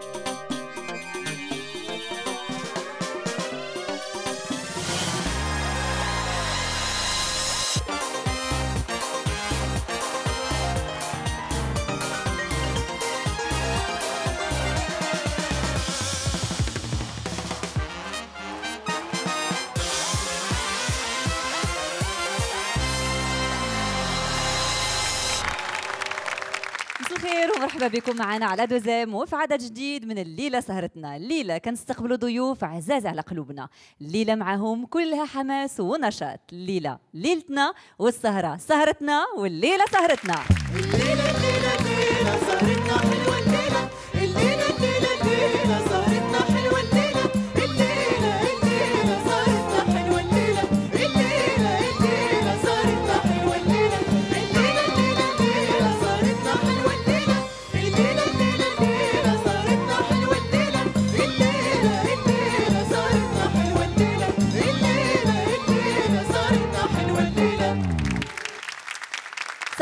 you مرحبا بكم معنا على دوزام وفي عدد جديد من الليلة سهرتنا. الليلة كنستقبلوا ضيوف عزاز على قلوبنا. الليلة معهم كلها حماس ونشاط. الليلة ليلتنا والسهرة سهرتنا والليلة سهرتنا.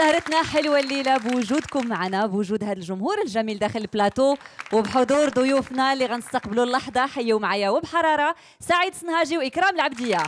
سهرتنا حلوة الليلة بوجودكم معنا بوجود هذا الجمهور الجميل داخل البلاتو. وبحضور ضيوفنا اللي غنستقبلوا اللحظة حيوا معايا وبحرارة سعيد سنهاجي وإكرام العبدية.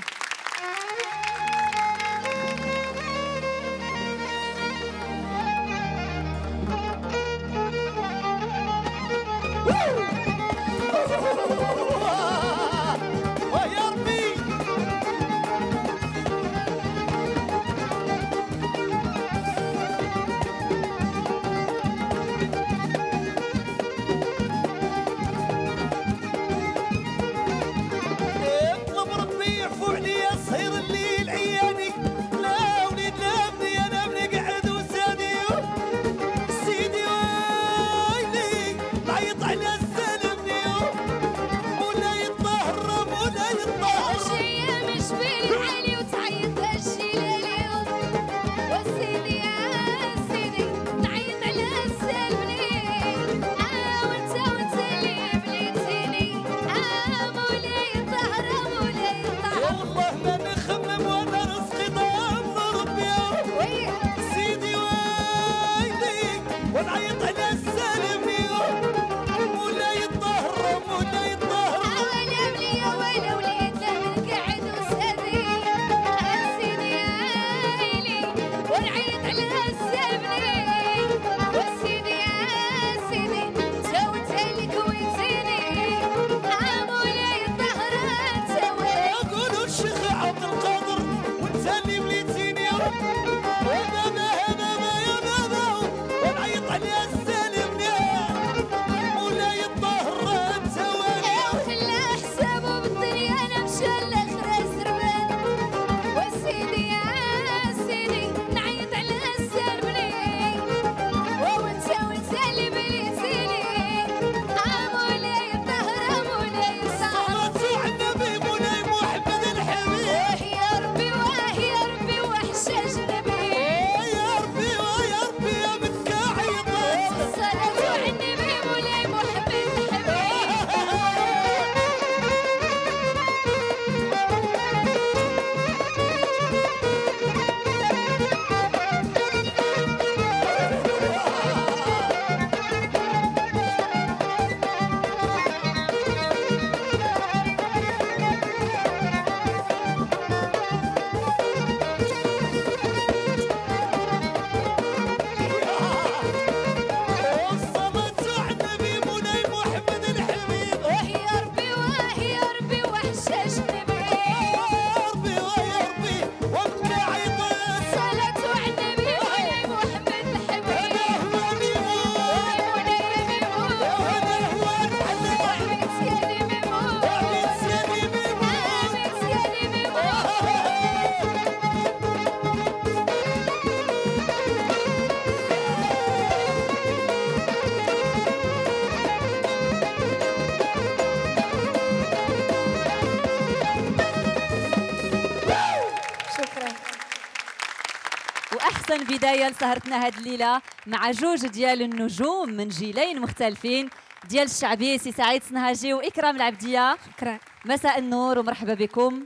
البداية لسهرتنا هاد الليلة مع جوج ديال النجوم من جيلين مختلفين. ديال الشعبي سي سعيد سنهاجي وإكرام العبدية. شكرا. مساء النور ومرحبا بكم.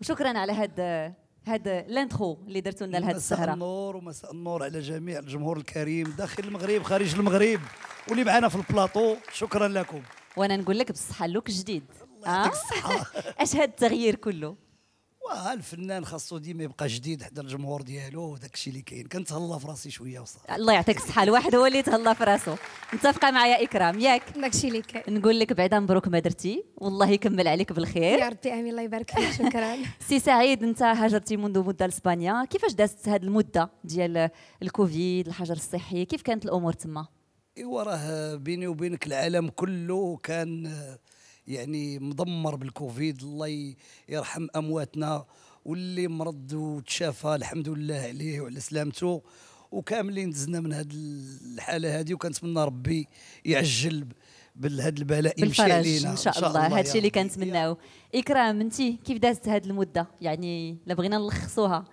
وشكرا على هاد هاد l'intro اللي درتو لنا لهاد السهرة. مساء النور ومساء النور على جميع الجمهور الكريم داخل المغرب خارج المغرب واللي معنا في البلاطو. شكرا لكم. وأنا نقول لك بالصحة look جديد الله يعطيك آه؟ الصحة. أش هاد التغيير كله؟ واه الفنان خاصو ديما يبقى جديد حدا الجمهور ديالو وداك الشيء اللي كاين. كنتهلا في راسي شوية وصافي. الله يعطيك الصحة. الواحد هو اللي تهلا في راسو متفقه معايا إكرام. ياك. داكشي اللي كاين. نقول لك بعدا مبروك ما درتي. والله يكمل عليك بالخير. يا ربي آمين. الله يبارك فيك. شكرا. سي سعيد انت هاجرتي منذ مدة لإسبانيا. كيفاش دازت هذه المدة ديال الكوفيد الحجر الصحي؟ كيف كانت الأمور تما؟ إيوا راه بيني وبينك العالم كله كان آه، يعني مدمر بالكوفيد الله يرحم أمواتنا واللي مرض وتشافى الحمد لله عليه وعلى سلامته وكاملين دزنا من هذه الحالة هذه وكنتمنى ربي يعجل بهذا البلاء يمشي علينا. إن شاء الله. هذا يا الشيء اللي. كنتمناو. إكرام انت كيف دازت هذه المدة؟ يعني لا بغينا نلخصوها.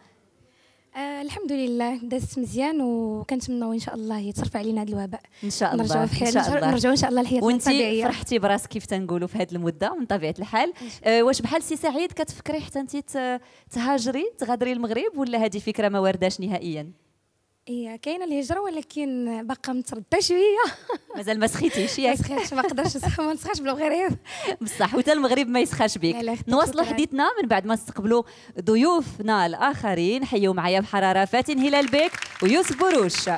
آه الحمد لله دازت مزيان وكنتمنوا إن شاء الله يتصرف علينا هذا الوباء. إن شاء الله نرجعوا بخير نرجعوا إن شاء الله لحياتنا وانت فرحتي براسك كيف تنقولوا في هذه المدة من طبيعة الحال. أه واش بحال سي سعيد كتفكري حتى انت تهاجري تغادري المغرب ولا هذه فكرة ما وارداش نهائيا؟ هي كاينة الهجرة ولكن باقا متردده شوية. مازال ما سخيتيش ما ياك سخيتش ما نقدرش نسخ- ما نسخاش بالمغرب. بصح وتا المغرب ما يسخاش بك نواصلوا. حديثنا من بعد ما نستقبلوا ضيوفنا الآخرين. حيوا معايا بحرارة فاتن هلال بيك ويوسف بروش.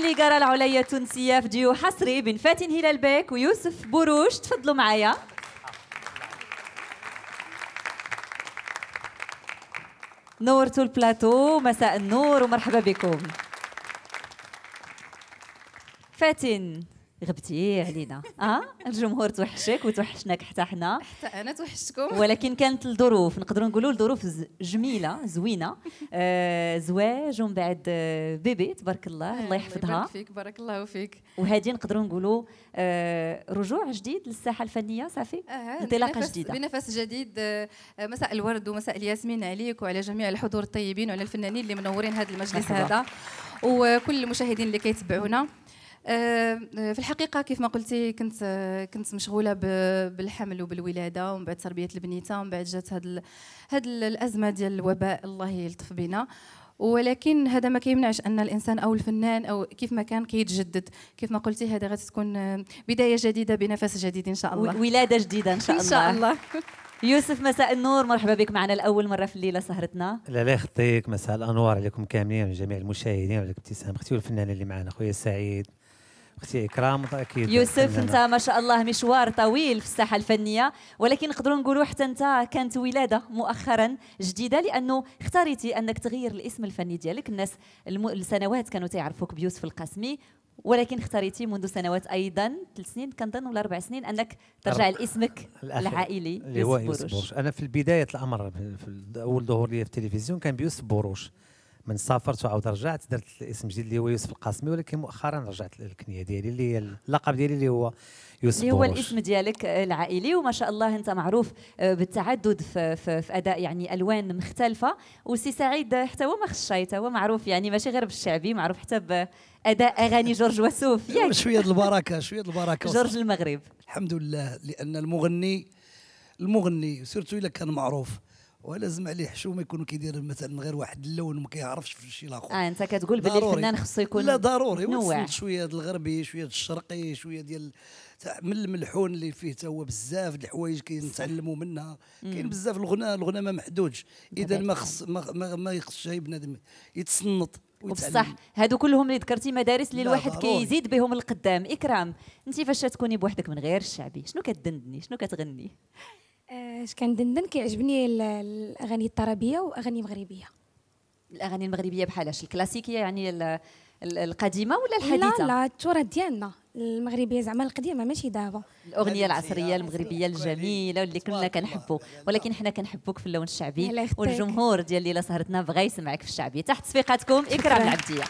علي قرأ العليا التونسيه في ديو حصري بين فاتن هلال باك ويوسف بوروش تفضلوا معايا. نورتوا البلاتو مساء النور ومرحبا بكم. فاتن غبتي علينا. آه؟ الجمهور توحشك وتوحشناك حتى حنا. حتى أنا توحشتكم. ولكن كانت الظروف نقدروا نقولوا الظروف جميلة زوينة. آه زواج ومن بعد آه بيبي تبارك الله الله يحفظها. يبارك فيك بارك الله فيك. وهذه نقدروا نقولوا آه رجوع جديد للساحة الفنية صافي؟ آه، انطلاقة بنفس- جديدة. بنفس جديد آه، آه، مساء الورد ومساء الياسمين عليك وعلى جميع الحضور الطيبين وعلى الفنانين اللي منورين هذا المجلس. هذا. وكل المشاهدين اللي كيتبعونا. آه، آه، في الحقيقة كيف ما قلتي كنت آه، كنت مشغولة ب- بالحمل وبالولادة ومن بعد تربية البنيتة ومن بعد جات هاد ال- هاد ال- الأزمة ديال الوباء الله يلطف بنا ولكن هذا ما كيمنعش أن الإنسان أو الفنان أو كيف ما كان كيتجدد. كيف ما قلتي هذا غتكون آه، بداية جديدة بنفس جديد إن شاء الله. ولادة جديدة إن شاء إن الله شاء الله. يوسف مساء النور. مرحبا بك معنا لأول مرة في الليلة سهرتنا. لا لا يخطيك. مساء الأنوار عليكم كاملين وعلى جميع المشاهدين وعلى ابتسام أختي والفنان اللي معنا خويا سعيد. أختي إكرام أكيد يوسف. أنت ما شاء الله مشوار طويل في الساحة الفنية ولكن نقدروا نقولوا حتى أنت كانت ولادة مؤخرا جديدة لأنه اختاريتي أنك تغير الاسم الفني ديالك الناس الم... السنوات كانوا تعرفوك بيوسف القاسمي ولكن اختاريتي منذ سنوات أيضا ثلاث سنين كنظن ولا أربع سنين أنك ترجع. لاسمك. العائلي اللي هو يوسف بوروش. أنا في البداية الأمر في أول ظهور لي في التلفزيون كان بيوسف بوروش من سافرت وعاود رجعت درت الاسم الجديد اللي هو يوسف القاسمي ولكن مؤخرا رجعت للكنية ديالي اللي هي اللقب ديالي اللي هو يوسف اللي هو الاسم ديالك العائلي. وما شاء الله أنت معروف آه، بالتعدد في, في, في أداء يعني ألوان مختلفة. وسي سعيد حتى هو ما خشاي حتى هو معروف يعني ماشي غير بالشعبي معروف حتى بأداء أغاني جورج وسوف. ياك شوية البركة شوية البركة. جورج المغرب. الحمد لله لأن المغني المغني surtout إلا كان معروف. ولازم عليه حشومه يكون كيدير مثلا غير واحد اللون وما كيعرفش في شي الآخر آه أنت كتقول باللي. الفنان خصو يكون لا ضروري. وصلت شوية د الغربي شوية د الشرقي شوية ديال من الملحون اللي فيه تا هو بزاف د الحوايج كنتعلموا منها. كاين بزاف الغناء الغناء ما محدودش. إذا ما خص ما, ما, ما يخصش اي بنادم ويتعلم. وبصح هادو كلهم اللي ذكرتي مدارس اللي الواحد. كيزيد بهم القدام. إكرام انت فاش تكوني بوحدك من غير الشعبي شنو كتدندني؟ شنو كتغني؟ اش كندندن كيعجبني ال- الأغاني الطربية وأغاني مغربية الأغاني المغربية بحالاش الكلاسيكية يعني ال- ال- القديمة ولا الحديثة لا لا التراث ديالنا المغربية زعما القديمة ماشي دابا الأغنية العصرية المغربية. الجميلة واللي الله. كنحبوا ولكن حنا كنحبوك في اللون الشعبي. والجمهور ديال ليله سهرتنا بغى يسمعك في الشعبي تحت صفيقاتكم إكرام. العبدية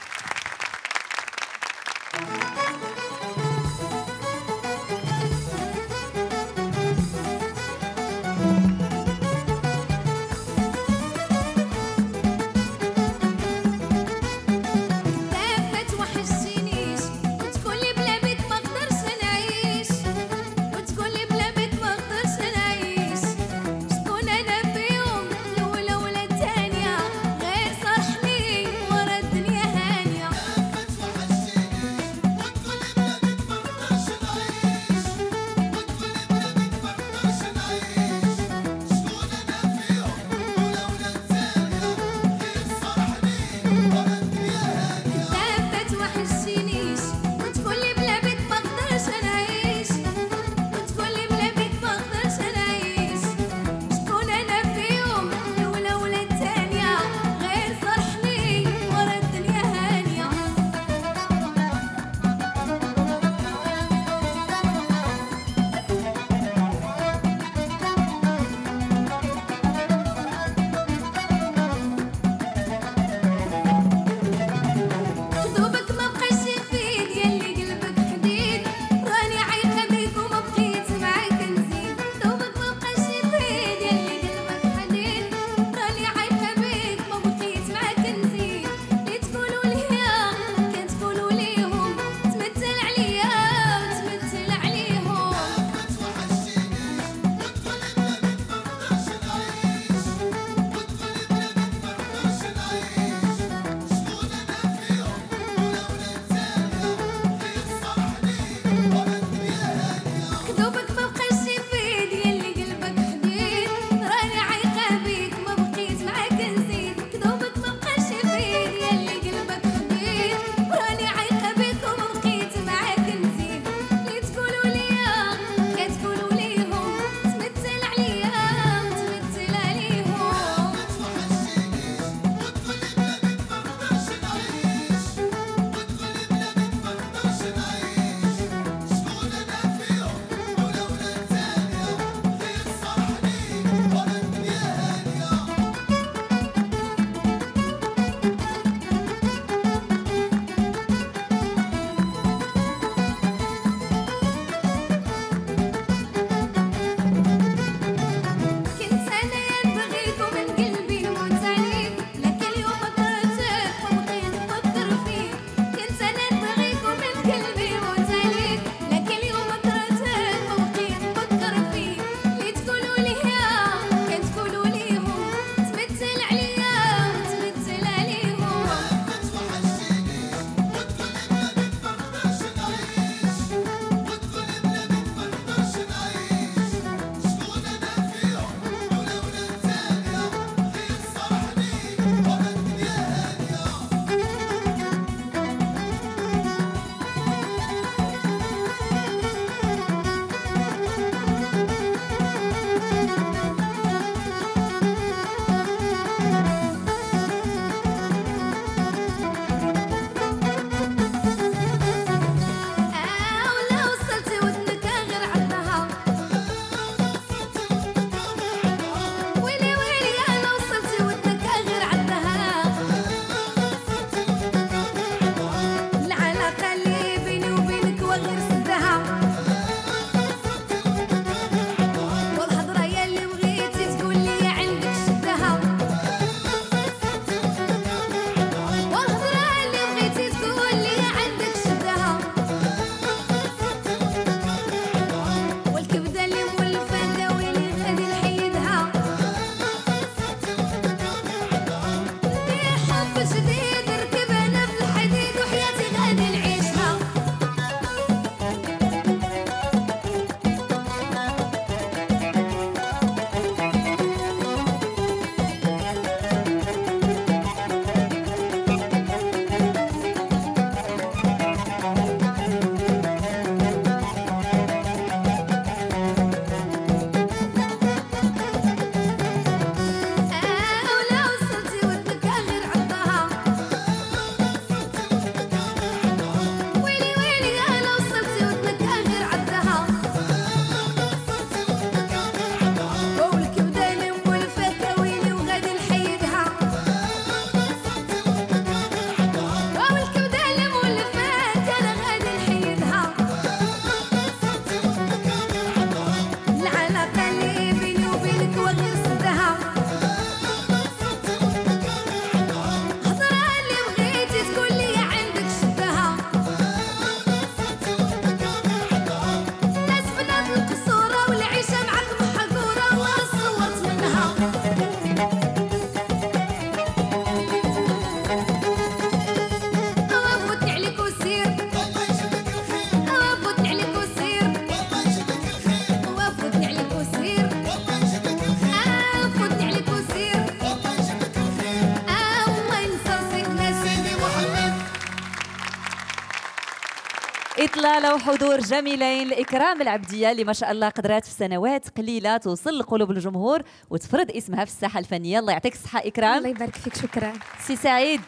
إطلالة وحضور جميلين لإكرام العبدية اللي ما شاء الله قدرات في سنوات قليلة توصل لقلوب الجمهور وتفرض اسمها في الساحة الفنية. الله يعطيك الصحة الله إكرام يبارك فيك شكرا. سي سعيد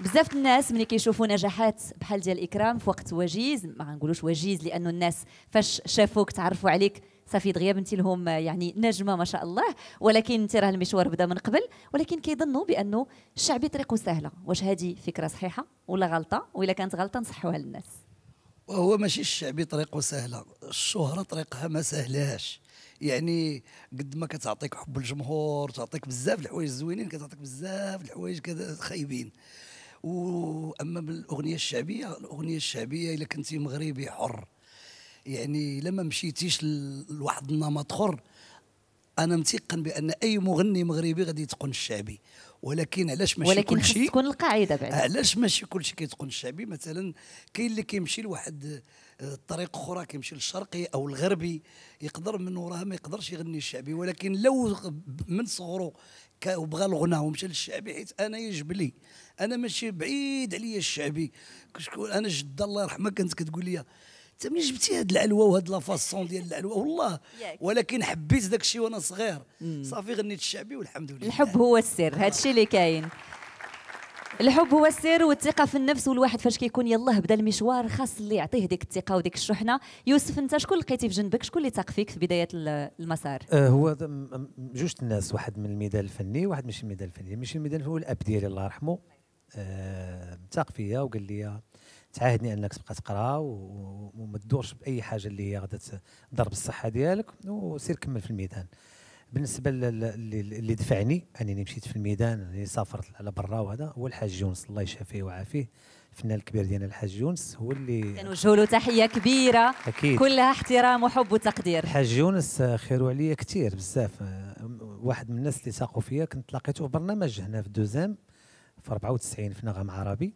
بزاف الناس ملي كيشوفوا نجاحات بحال ديال إكرام في وقت وجيز ما غنقولوش وجيز لأنه الناس فاش شافوك تعرفوا عليك صافي دغيا بنتي لهم يعني نجمة ما شاء الله. ولكن انت راه المشوار بدا من قبل ولكن كيظنوا بأنه الشعبي طريقه سهلة. واش هذه فكرة صحيحة ولا غلطة؟ وإلا كانت غلطة نصحوها للناس. وهو ماشي الشعبي طريقه سهله الشهرة طريقها ما سهلاش. يعني قد ما كتعطيك حب الجمهور تعطيك بزاف الحوايج زوينين كتعطيك بزاف الحوايج كذا خايبين. وأما بالأغنية الشعبية الأغنية الشعبية إلا كنتي مغربي حر. يعني لما مشيتيش لواحد النمط اخر أنا متيقن بأن أي مغني مغربي غادي يتقن الشعبي ولكن علاش ماشي ولكن كل شيء تكون القاعدة بعد. علاش ماشي كلشي كيتقن الشعبي؟ مثلا كاين اللي كيمشي لواحد آه، الطريق أخرى كيمشي للشرقي أو الغربي يقدر من وراها ما يقدرش يغني الشعبي ولكن لو من صغره وبغى الغنى ومشى للشعبي حيت أنا يجبلي أنا ماشي بعيد عليا الشعبي. كشكون أنا جدة الله يرحمها كانت كتقول لي انت منين جبتي هاد العلوه وهاد لافاسون ديال العلوه والله. ولكن حبيت داك الشيء وأنا صغير. صافي غنيت الشعبي والحمد لله. الحب هو السر. هذا الشيء اللي كاين. الحب هو السر والثقة في النفس والواحد فاش كيكون يلاه بدا المشوار خاص اللي يعطيه ديك الثقة وديك الشحنة. يوسف انت شكون لقيتي في جنبك؟ شكون اللي تاق فيك في بداية ال- المسار؟ آه، هو جوج الناس واحد من الميدان الفني وواحد ماشي الميدان الفني. ماشي الميدان الفني هو الأب ديالي الله يرحمه. آه، تاق فيا وقال لي تعاهدني انك تبقى تقرا وما تدورش بأي حاجة اللي هي غادا تضرب الصحه ديالك وسير كمل في الميدان. بالنسبة لل- اللي اللي دفعني أنني مشيت في الميدان أنني سافرت على برا وهذا هو الحاج يونس الله يشافيه ويعافيه. الفنان الكبير ديالنا الحاج يونس هو اللي كنوجهوا له تحية كبيرة. أكيد. كلها احترام وحب وتقدير. الحاج يونس خيروا عليا كثير بزاف. واحد من الناس اللي ساقوا فيا كنت لقيته في برنامج هنا في دوزام في 94 في نغم عربي.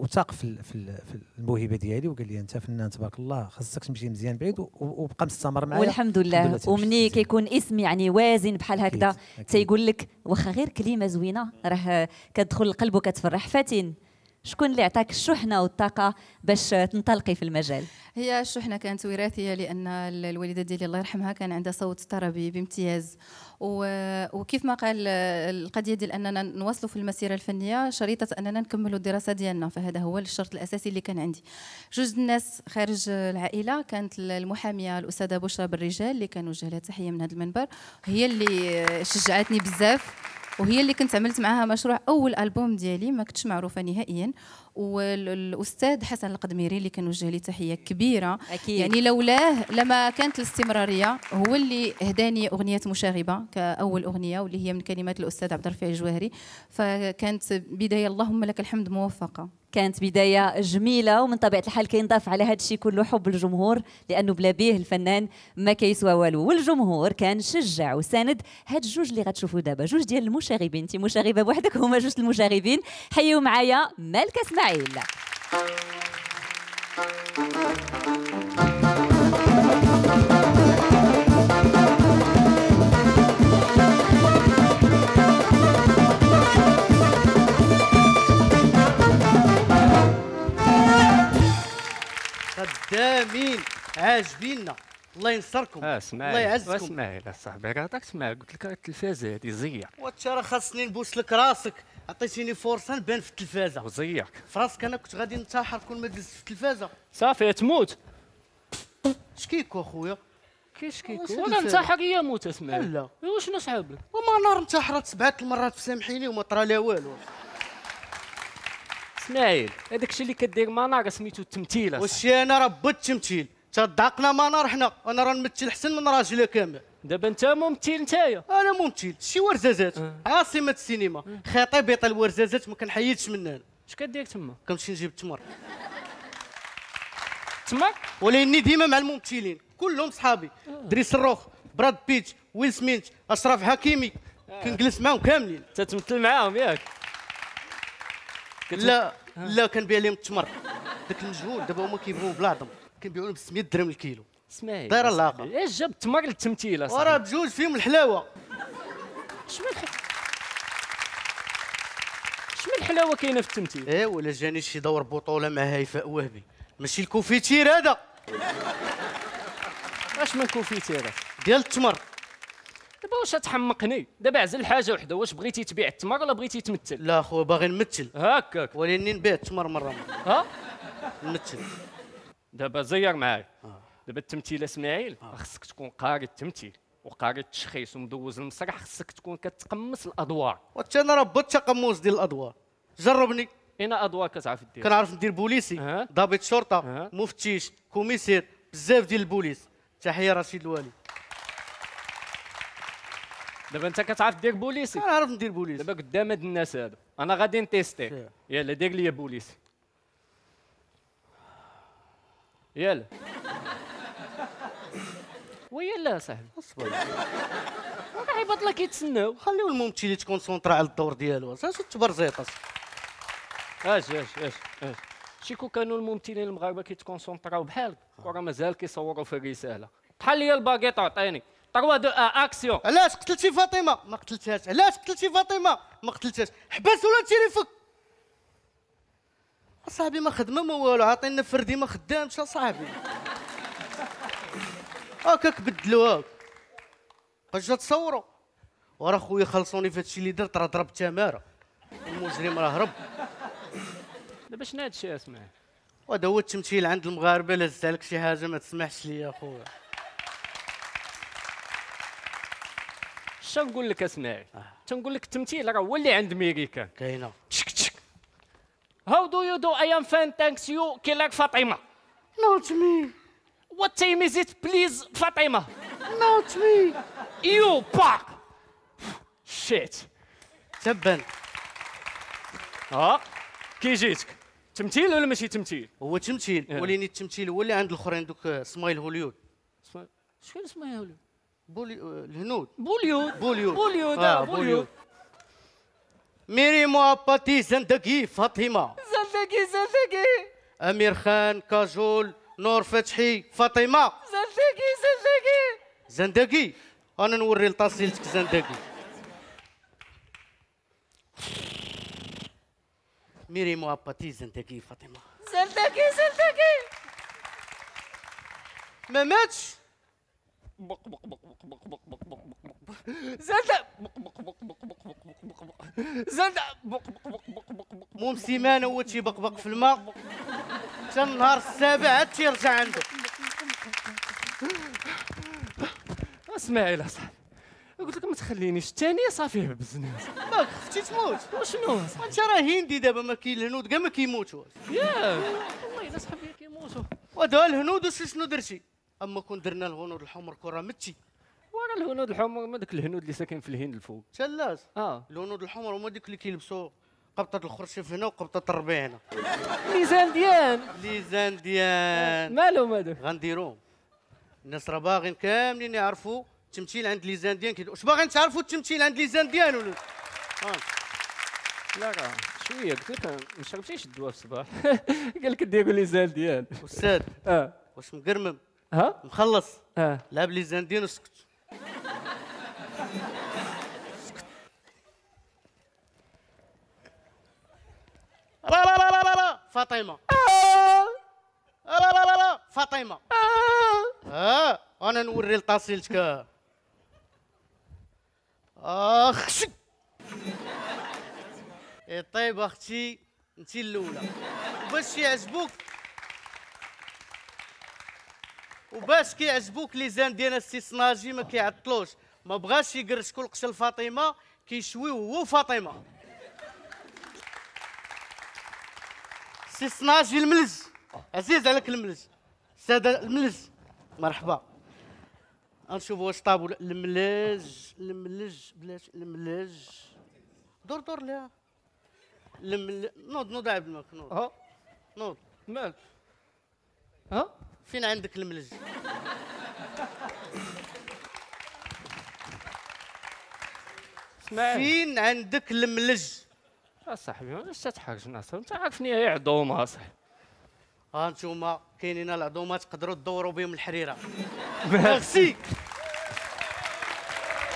وثاق في في ال- في الموهبة ديالي وقال لي أنت فنان تبارك الله خاصك تمشي مزيان بعيد وبقى مستمر معايا. والحمد لله. ومني. كيكون اسم يعني وازن بحال هكذا. تيقول لك واخا غير كلمة زوينة راه كتدخل القلب وكتفرح. فاتن. شكون اللي عطاك الشحنة والطاقة باش تنطلقي في المجال؟ هي الشحنة كانت وراثية لأن ال- الوالدة ديالي الله يرحمها كان عندها صوت طربي بامتياز. وكيف ما قال القضية ديال أننا نواصلوا في المسيرة الفنية شريطة أننا نكملوا الدراسة ديالنا. فهذا هو الشرط الأساسي اللي كان عندي. جوج الناس خارج العائلة كانت المحامية الأستاذة بشرى بالرجال اللي كان وجه لها تحية من هذا المنبر. هي اللي شجعتني بزاف. وهي اللي كنت عملت معاها مشروع أول ألبوم ديالي ما كنتش معروفة نهائيا. والأستاذ حسن القدميري اللي كان وجه لي تحية كبيرة. أكيد. يعني لولاه لما كانت الاستمرارية هو اللي هداني أغنية مشاغبة كأول أغنية واللي هي من كلمات الأستاذ عبد الرفيع الجواهري فكانت بداية اللهم لك الحمد موفقة. كانت بداية جميلة ومن طبيعة الحال كينضاف على هذا الشيء كله حب الجمهور لأنه بلا بيه الفنان ما كيسوى والو. والجمهور كان شجع وساند هاد الجوج اللي غتشوفوا دابا. جوج ديال المشاغبين. انت مشاغبة بوحدك هما جوج المشاغبين. حيوا معايا مالك اسماعيل خدامين عاجبيننا. الله ينصركم. اسمعي الله يعزكم. اسمعي لا صاحبي راه عطاك تسمع قلت لك التلفازه هذه زيع وانت راه خاصني نبوس لك راسك. عطيتيني فرصة نبان في التلفازة. وزيعك في راسك أنا كنت غادي ننتحر كون ما جلست في التلفازة. صافي تموت. شكيكو اخويا كيكون هاد ولا؟ انتحر يا موت اسمعي لا واش نصحاب لك وما نار انتحرت سبعة المرات سامحيني وما طرا لا والو. إسماعيل هذاك الشيء اللي كدير منار سميتو التمثيل واش أنا راه بوت تمثيل. تضعقنا ما نار حنا. أنا راه نمثل احسن من راجل كامل. دابا انت ممثل نتايا. أنا ممثل. شي ورزازات. عاصمة السينما. خطيب بيط الورزازات ما كنحيدش منها اش كدير تما؟ كنمشي نجيب التمر. تما؟ ولاني ديما مع الممثلين. كلهم صحابي. دريس الروخ براد بيت ويل سميث اشرف حكيمي. كنجلس معاهم كاملين. تتمثل معاهم ياك. لا لا كنبيع لهم التمر. داك المجهول. دابا هما كيبيعوا بالعظم كنبيعوا ب 600 درهم الكيلو. دايرة اسماعيل. اللاقة. اش جاب التمر للتمثيل وراه اصاحبي بجوج فيهم الحلاوة. شمن من الحلاوة كاينة في التمثيل؟ إيه ولا جاني شي دور بطولة مع هيفاء وهبي. ماشي الكوفيتير هذا. اش من كوفيتيرات ديال التمر. دابا واش تحمقني؟ دابا عزل حاجة وحدة واش بغيتي تبيع التمر ولا بغيتي تمثل؟ لا خويا باغي نمثل. هكاك ولاني نبيع التمر مرة مرة. ها؟ نمثل. دابا زير معايا دابا التمثيل اسماعيل خصك تكون قاري التمثيل وقاري التشخيص ومدوز المسرح خصك تكون كتقمص الأدوار. وحتى أنا راه بغيت تقمص ديال الأدوار. جربني. اين أدوار كتعرف دير. كنعرف ندير بوليسي أه. ضابط شرطة أه. مفتش commissaire بزاف ديال البوليس. تحية رشيد الوالي. دابا أنت كتعرف دير بوليسي؟ كنعرف ندير بوليس دابا قدام هاد الناس هادو. أنا غادي نتيستي. يلا دير لي بوليسي. يلا. ويلا صاحبي. راه عباد الله كيتسناو. خليو الممثل يتكونسونطرا على الدور ديالو. اش تبرزيط. اش اش اش اش. شيكو كانوا الممثلين المغاربة كيتكونسونطراو بحال وراه مازال كيصوروا في الرساله بحال ليا الباكيط عطيني 3 2 1 أكسيون. علاش قتلتي فاطمة؟ ما قتلتهاش. علاش قتلتي فاطمة؟ ما قتلتهاش. حبس ولا تيري فك؟ أصاحبي ما خدمة ما والو. عاطينا فردي ما خدامش أصاحبي. هكاك بدلوها باش تصوروا ورا خويا خلصوني في هادشي اللي درت راه ضرب تمارة. المجرم راه هرب. دابا شنو هادشي اسمع وهذا هو التمثيل عند المغاربة لا زدت لك شي حاجة ما تسمحش لي أخويا. اش نقول لك اسمعي تنقول لك؟ التمثيل راه هو اللي عند ميريكان كاينة. تشك تشك. How do you do I am fine thanks you killer فاطمه not me What time is it, please, Fatima? Not me. You pack. Shit. تبا. ها كي جيتك؟ تمثيل ولا ماشي تمثيل؟ هو تمثيل إيه. ولكن التمثيل هو اللي عند الأخرين دوك سمايل هوليود. شكون سمايل هوليود؟ بولي آه، الهنود بوليود بوليود بوليود آه, آه، بوليود ميري محبتي زندقي فاطمة زندقي زندقي أمير خان كاجول نور فتحي فاطمة. زلزكي زلزكي زندقي؟ أنا نوري لطاسيلتك زندقي. ميري موا باتي زندقي فاطمة. زلزكي زلزكي ما ماتش. بق بق بق بق بق بق بق بق بق بق زلزة بق بق بق بق بق بق بق بق بق زلزة بق بق بق بق بق بق موم سيمانه هو تيبقبق في الماء حتى النهار السابع عاد تيرجع عنده اسمعي لا صاحبي قلت لك ما تخلينيش الثانية صافي بزنس ماك خفتي تموت وشنو انت راه هندي دابا ما كاين الهنود كاع ما كيموتوش ياك والله الا صحابي كيموتوا ودابا الهنود وش شنو درتي أما كون درنا الهنود الحمر كون راه متي ورا الهنود الحمر ما داك الهنود اللي ساكن في الهند الفوق. تلاز آه. الهنود الحمر هما ديك اللي كيلبسوا قبطة الخرشف هنا وقبطة الربيع هنا. ميزان ديال ليزان ديال مالهم هذوك غنديروهم الناس راه باغيين كاملين يعرفوا التمثيل عند ليزان ديان واش باغيين تعرفوا التمثيل عند ليزان ديان ولا. لا راه شوية قلت لك ما شربتيش الدواء في الصباح. قال لك ديروا لي زال ديال أستاذ. آه. واش مقرمم؟ ها؟ مخلص. آه لعب ليزان ديان وسكت لا لا لا لا لا لا. فاطمة. لا لا لا لا فاطمة. آه أنا نوري لطاسيلتك أخ شك إيه طيب أختي انت الأولى. وباش يعجبوك وباش كيعجبوك لي زان ديال السيسناجي ما كيعطلوش. ما بغاش يقرشكوا القشل فاطمه كيشويو هو فاطمه سيسناجي الملج. عزيز عليك الملج. سادة الملج. مرحبا. غنشوفوا واش طاب ولا الملج الملج بلاش الملج. دور دور ليها. المل نوض نوض عبد الملك نوض. نوض. مالك؟ ها؟ فين عندك الملج؟ فين عندك الملج؟ صاحبي علاش تتحرج ناصر أنت عارفني هي عظومه صاحبي ها نتوما كاينين العظومات تقدروا تدوروا بهم الحريرة. ميرسي.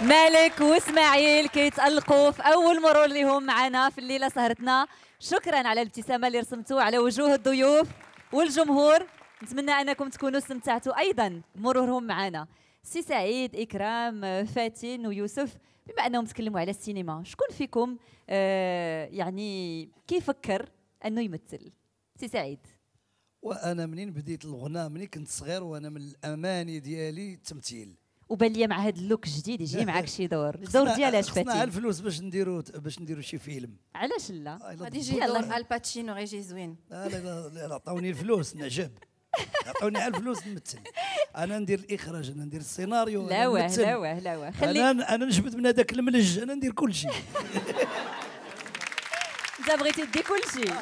مالك وإسماعيل كيتألقوا في أول مرور لهم معنا في الليلة سهرتنا. شكرا على الابتسامة اللي رسمتوا على وجوه الضيوف والجمهور. نتمنى أنكم تكونوا استمتعتوا أيضا. بمرورهم معنا سي سعيد إكرام فاتن ويوسف. بما أنهم تكلموا على السينما شكون فيكم آه يعني كيفكر أنه يمثل؟ سي سعيد. وأنا منين بديت الغناء منين كنت صغير وأنا من الاماني ديالي التمثيل وبان لي مع هذا ال look الجديد يجي معك شي دور. الدور ديال خصنا فاتن؟ الفلوس باش نديروا باش نديروا شي فيلم. علاش لا؟ غادي يجي الباتشينو غيجي زوين. لا لا لا, لا, لا عطاوني الفلوس نعجب عطاوني على الفلوس نمثل أنا ندير الإخراج أنا ندير السيناريو لا واه نمثل. لا واه لا واه. خلي أنا أنا نجبد من هذاك الملج أنا ندير كل شيء. انت بغيتي دي كل شيء.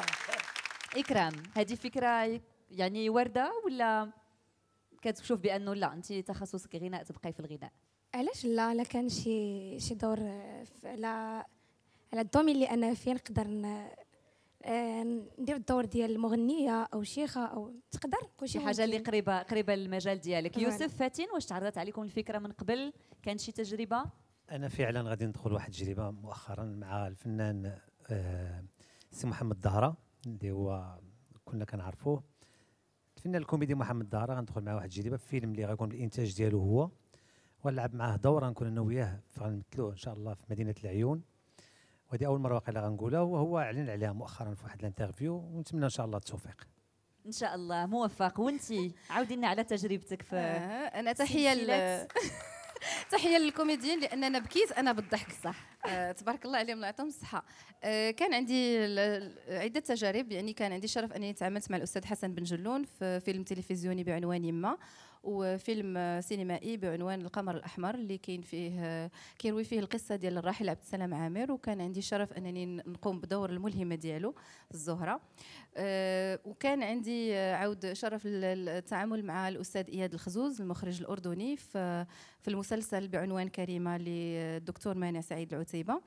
إكرام هذه فكرة يعني واردة ولا كتشوف بأنه لا أنت تخصصك غناء تبقاي في الغناء؟ علاش لا؟ لا كان شي شي دور على على الدومين اللي أنا فيه نقدر ندير الدور ديال المغنية أو شيخة أو تقدر كل شي شيء حاجة اللي. قريبه قريبة للمجال ديالك. يوسف فاتن واش تعرضت عليكم الفكرة من قبل؟ كانت شي تجربة؟ أنا فعلا غادي ندخل واحد التجربة مؤخرا مع الفنان آه، سي محمد الدهره اللي هو كنا كنعرفوه. الفنان الكوميدي محمد الدهره غندخل معاه واحد التجربة في فيلم اللي غيكون الانتاج ديالو هو. ونلعب معاه دور غنكون أنا وياه فغنمثلوه إن شاء الله في مدينة العيون. وهذه أول مرة واقيلا غنقولها وهو أعلن عليها مؤخرا في واحد الانترفيو ونتمنى إن شاء الله التوفيق. إن شاء الله موفق. وانت عاودي لنا على تجربتك في آه، أنا تحية. تحية للكوميديين لأن أنا بكيت أنا بالضحك. صح. آه تبارك الله عليهم الله يعطيهم الصحة. آه كان عندي عدة تجارب يعني كان عندي الشرف انني تعاملت مع الأستاذ حسن بن جلون في فيلم تلفزيوني بعنوان يما. وفيلم سينمائي بعنوان القمر الأحمر اللي كاين فيه كيروي فيه القصة ديال الراحل عبد السلام عامر وكان عندي الشرف أنني نقوم بدور الملهمة ديالو الزهرة. آه، وكان عندي عود شرف ال- ال- التعامل مع الأستاذ إياد الخزوز المخرج الأردني في المسلسل بعنوان كريمة للدكتور مانع سعيد العتيبة.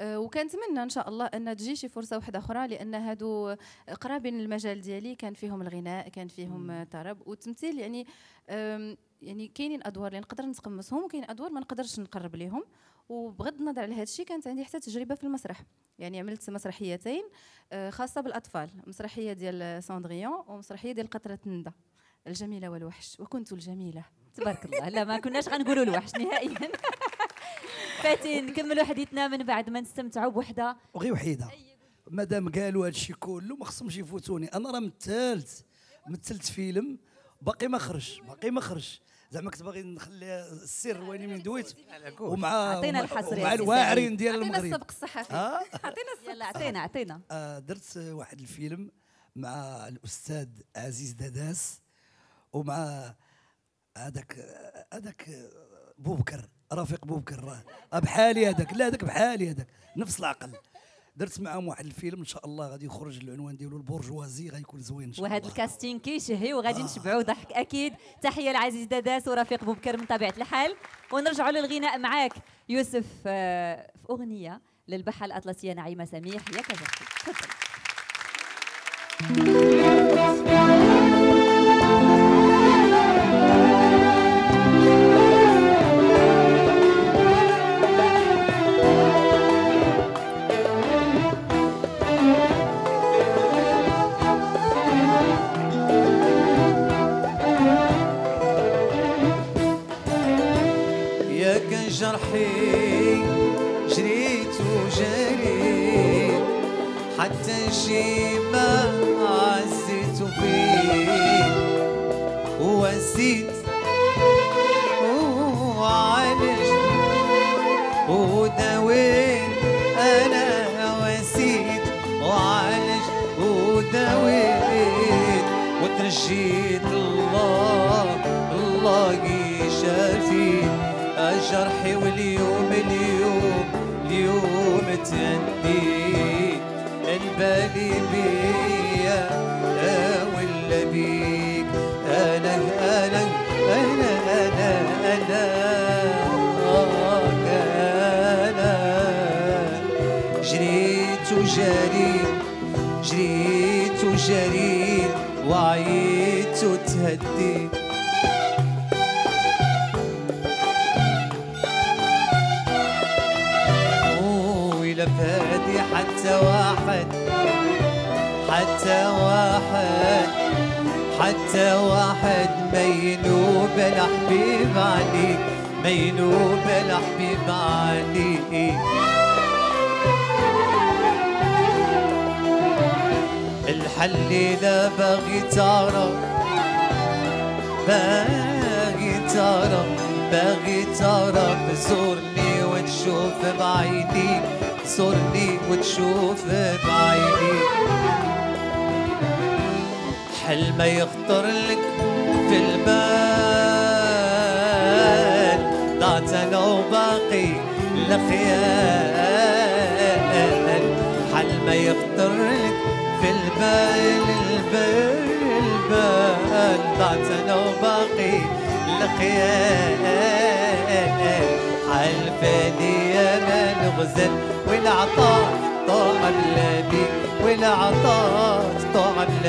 وكنتمنى إن شاء الله أن تجي شي فرصة واحدة أخرى لأن هادو قرابين المجال ديالي كان فيهم الغناء كان فيهم آه، الطرب والتمثيل يعني يعني كاينين أدوار اللي نقدر نتقمصهم وكاين أدوار ما نقدرش نقرب ليهم. وبغض النظر على هذا الشيء كانت عندي حتى تجربة في المسرح. يعني عملت مسرحيتين آه، خاصة بالأطفال. مسرحية ديال ساندريون ومسرحية ديال قطرة الندى الجميلة والوحش. وكنت الجميلة. تبارك الله. لا ما كناش غنقولوا الوحش نهائيا. فاتن نكملوا حديثنا من بعد ما نستمتعوا بوحدة. وغير وحيدة. مادام قالوا هذا الشيء كله ما خصهمش يفوتوني. أنا راه مثلت مثلت فيلم باقي ما خرج باقي ما خرج. زعما كنت باغي نخلي السر وين من دويت. ومع عطينا الحصري ومع الواعرين ديال عطينا المغرب. السبق الصحفي. عطينا السبق يلا عطينا عطينا. آه، درت واحد الفيلم مع الأستاذ عزيز داداس ومع هذاك هذاك بوبكر. رفيق بوبكر بحالي هذاك لا هذاك بحالي هذاك نفس العقل. درت معاهم واحد الفيلم إن شاء الله غادي يخرج العنوان ديالو البورجوازي غيكون زوين إن شاء الله. وهذا الكاستين كيشهي وغادي نشبعوا ضحك أكيد. تحية لعزيز داداس ورفيق بوبكر من طبيعة الحال. ونرجعوا للغناء معاك يوسف آه، في أغنية للبحة الأطلسية نعيمة سميح. يا كزختي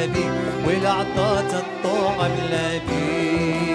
لبي والعطا الطعم لبي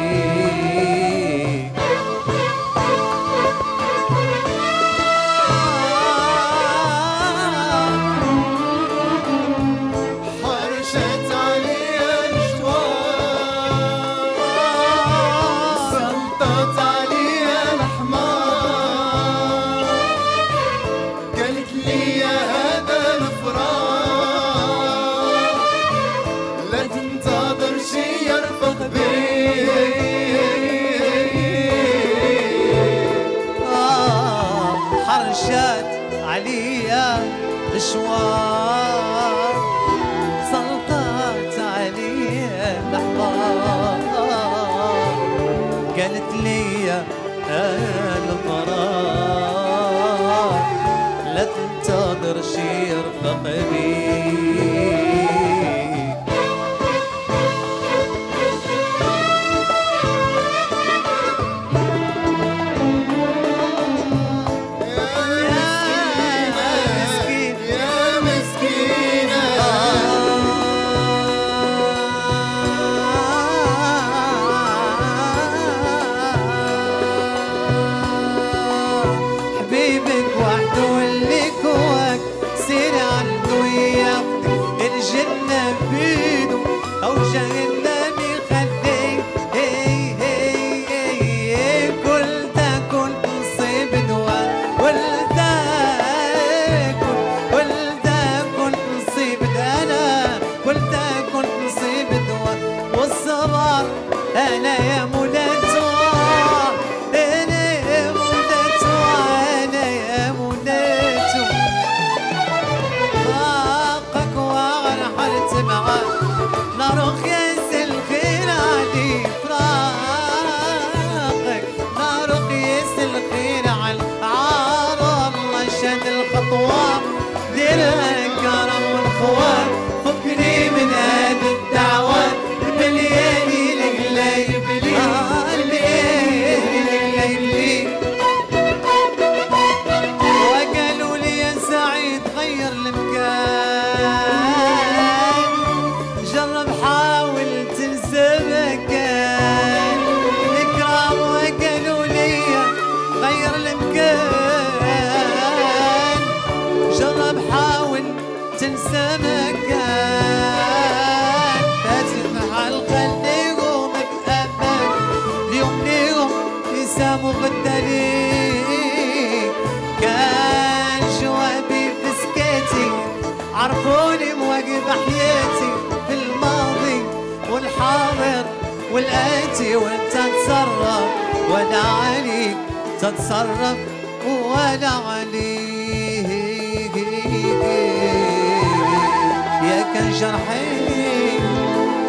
جرحي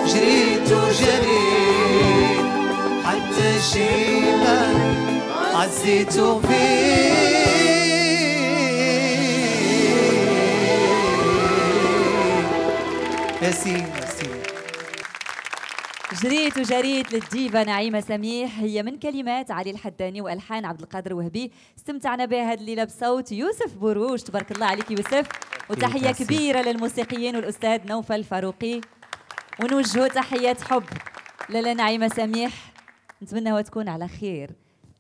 جريت جريت حتى شيما عزيت فيه. يا سيما جريت وجريت للديفا نعيمة سميح. هي من كلمات علي الحداني وألحان عبد القادر وهبي. استمتعنا بها هذه الليلة بصوت يوسف بروج تبارك الله عليك يوسف. وتحية كبيرة للموسيقيين والأستاذ نوفل الفاروقي. ونوجه تحية حب للنعيمة سميح. نتمنى تكون على خير.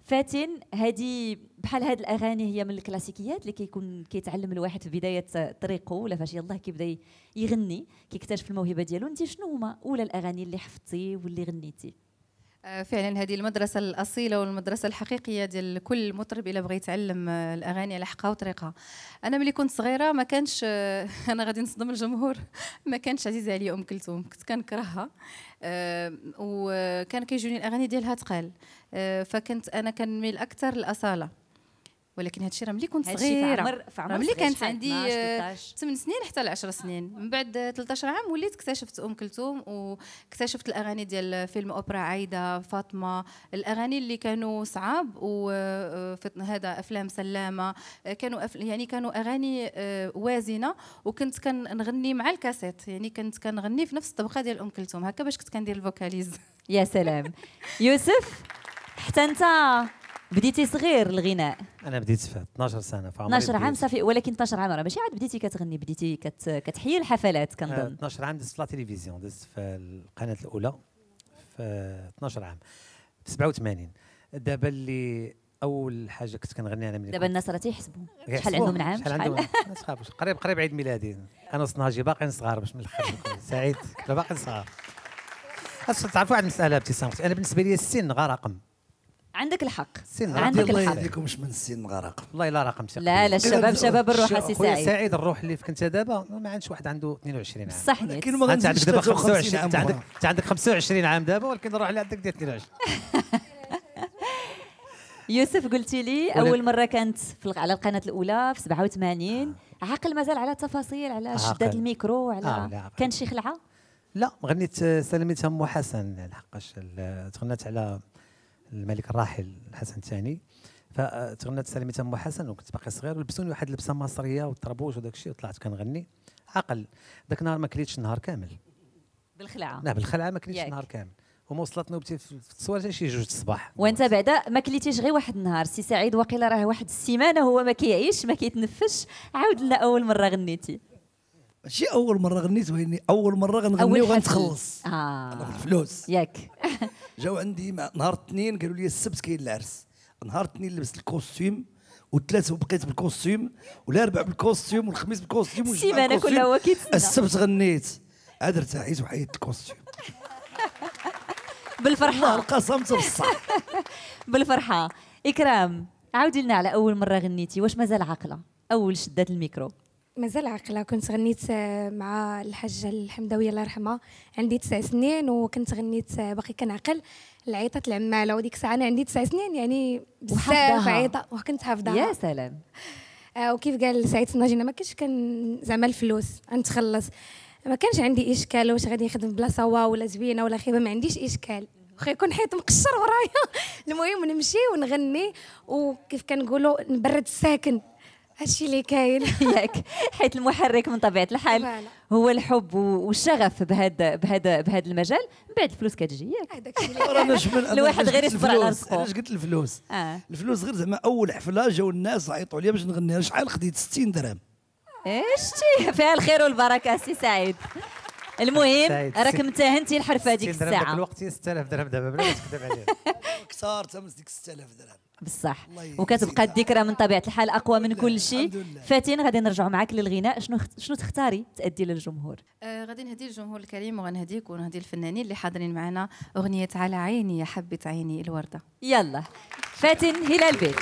فاتن هذه بحال هاد الأغاني هي من الكلاسيكيات اللي كيكون كيتعلم الواحد في بداية طريقه ولا فاش يلاه كيبدا يغني كيكتشف الموهبة ديالو. انت شنو هما أولى الأغاني اللي حفظتي واللي غنيتي؟ فعلا هذه المدرسة الأصيلة والمدرسة الحقيقية ديال كل مطرب إلا بغى يتعلم آه، الأغاني على حقها وطريقها. أنا ملي كنت صغيرة ما كانش آه، أنا غادي نصدم الجمهور. ما كانش عزيزة عليا أم كلثوم كنت كنكرهها. آه، وكان كيجوني الأغاني ديالها تقال. آه، فكنت أنا كنميل أكثر الأصالة ولكن هادشي راه ملي كنت هادشي في صغيرة. عمر في عمر راه ملي كانت؟ عندي 12 آه، 13 8 سنين حتى ل 10 سنين. من بعد 13 عام وليت اكتشفت أم كلثوم واكتشفت الأغاني ديال فيلم أوبرا عايدة فاطمة الأغاني اللي كانوا صعاب وهذا أفلام سلامة آه، كانوا أف... يعني كانوا أغاني آه، وازنة وكنت كنغني مع الكاسيت. يعني كنت كنغني في نفس الطبقة ديال أم كلثوم. هكا باش كنت كندير ال vocalises. يا سلام. يوسف حتى أنت بديتي صغير الغناء؟ أنا بديت في 12 سنة في عمري 12 عام. صافي ولكن 12 عام راه ماشي عاد بديتي كتغني بديتي كت كتحيي الحفلات آه، كنظن 12 عام دزت في لا تلفزيون دزت في القناة الأولى في 12 عام في 87 دابا اللي أول حاجة كنت كنغني أنا ملي دابا الناس راه تيحسبوا. شحال. عندهم من عام شحال؟ عندهم؟ ما تخافوش قريب قريب عيد ميلادي. أنا صناجي باقيين صغار باش من الآخر سعيد. باقيين صغار. أصلا تعرفوا واحد المسألة ابتسام أنا بالنسبة لي السن غا رقم عندك الحق عندك. الله الحق. مش من السن غرق والله لا رقم ثقيل. لا لا الشباب شباب الروح شو- سي خويا سعيد سعيد الروح اللي فيك انت دابا ما عندش واحد عنده 22 عام بصح نيت أنت عندك دابا 53 25 عام انت عندك. أنت عندك 25 عام دابا ولكن الروح اللي عندك ديال 22 يوسف قلتي لي أول مرة كانت في على القناة الأولى في 87 عاقل مازال على التفاصيل على عاقل. الميكرو آه، على عاقل. كان شي خلعة لا غنيت آه، سلميتها أم حسن لحقاش تغنات على الملك الراحل الحسن الثاني. فتغنات سلميتها ام حسن وكنت باقي صغير ولبسوني واحد اللبسه مصرية والطربوش وداك الشيء وطلعت كنغني. عقل ذاك النهار ما كليتش النهار كامل. بالخلعة. لا بالخلعة ما كليتش. النهار كامل. وما وصلت نوبتي في التصوير حتى شي جوج الصباح. وانت بعدا ما كليتيش غير واحد النهار. سي سعيد واقيلا راه واحد السيمانة هو ما كيعيش ما كيتنفسش عاود لنا أول مرة غنيتي. ماشي أول مرة غنيت وهني أول مرة غنغني وغنتخلص آه. أنا بالفلوس. ياك. جاو عندي مع نهار الاثنين قالوا لي السبت كاين العرس. نهار الاثنين لبست الكوستيم والثلاثة بقيت بالكوستيم والأربع بالكوستيم والخميس بالكوستيم والجمعة. كلها هو كيتسنى. السبت غنيت. عاد ارتحيت وحيدت ال costume. والله بالفرحه القسم بصح بالفرحة. إكرام عاودي لنا على أول مرة غنيتي واش مازال عاقلة؟ أول شدات الميكرو. مازال عاقلة. كنت غنيت مع الحاجة الحمداوية الله يرحمها. عندي تسع سنين وكنت غنيت باقي كنعقل العيطات العمالة وديك الساعة أنا عندي تسع سنين يعني بزاف. عيطة. وكنت حافظاها يا سلام. آه، وكيف قال سعيد الناجي ما كانش كان زعما الفلوس غنتخلص ما كانش عندي إشكال واش غادي نخدم بلاصة واو ولا زوينة ولا خيبة ما عنديش إشكال. واخا يكون حيط مقشر ورايا. المهم نمشي ونغني. وكيف كنقولوا نبرد الساكن. هادشي اللي كاين. ياك. حيت المحرك من طبيعة الحال. هو الحب والشغف بهذا بهذا بهذا المجال. من بعد الفلوس كتجي ياك. أنا الواحد غير يصبر على الفلوس؟ رزقه. علاش قلت الفلوس. آه. الفلوس غير زعما أول حفلة جاو الناس عيطوا لي باش نغنيها شحال خديت 60 درهم؟ إيش فيها الخير والبركة سي سعيد. المهم سعيد، راك متاهنتي الحرفة هذيك 60 درهم. ذاك الساعة الوقت هي 6000 درهم دابا بلا ما تكذب عليه كثار تمس ديك 6000 درهم. بصح. وكتبقى الذكرى من طبيعة الحال أقوى من كل شيء. فاتن غادي نرجعوا معاك للغناء. شنو شنو تختاري تأدي للجمهور؟ آه غادي نهدي الجمهور الكريم وغنهديك ونهدي الفنانين اللي حاضرين معنا أغنية على عيني يا حبة عيني الوردة. يلا. فاتن هلال بيت.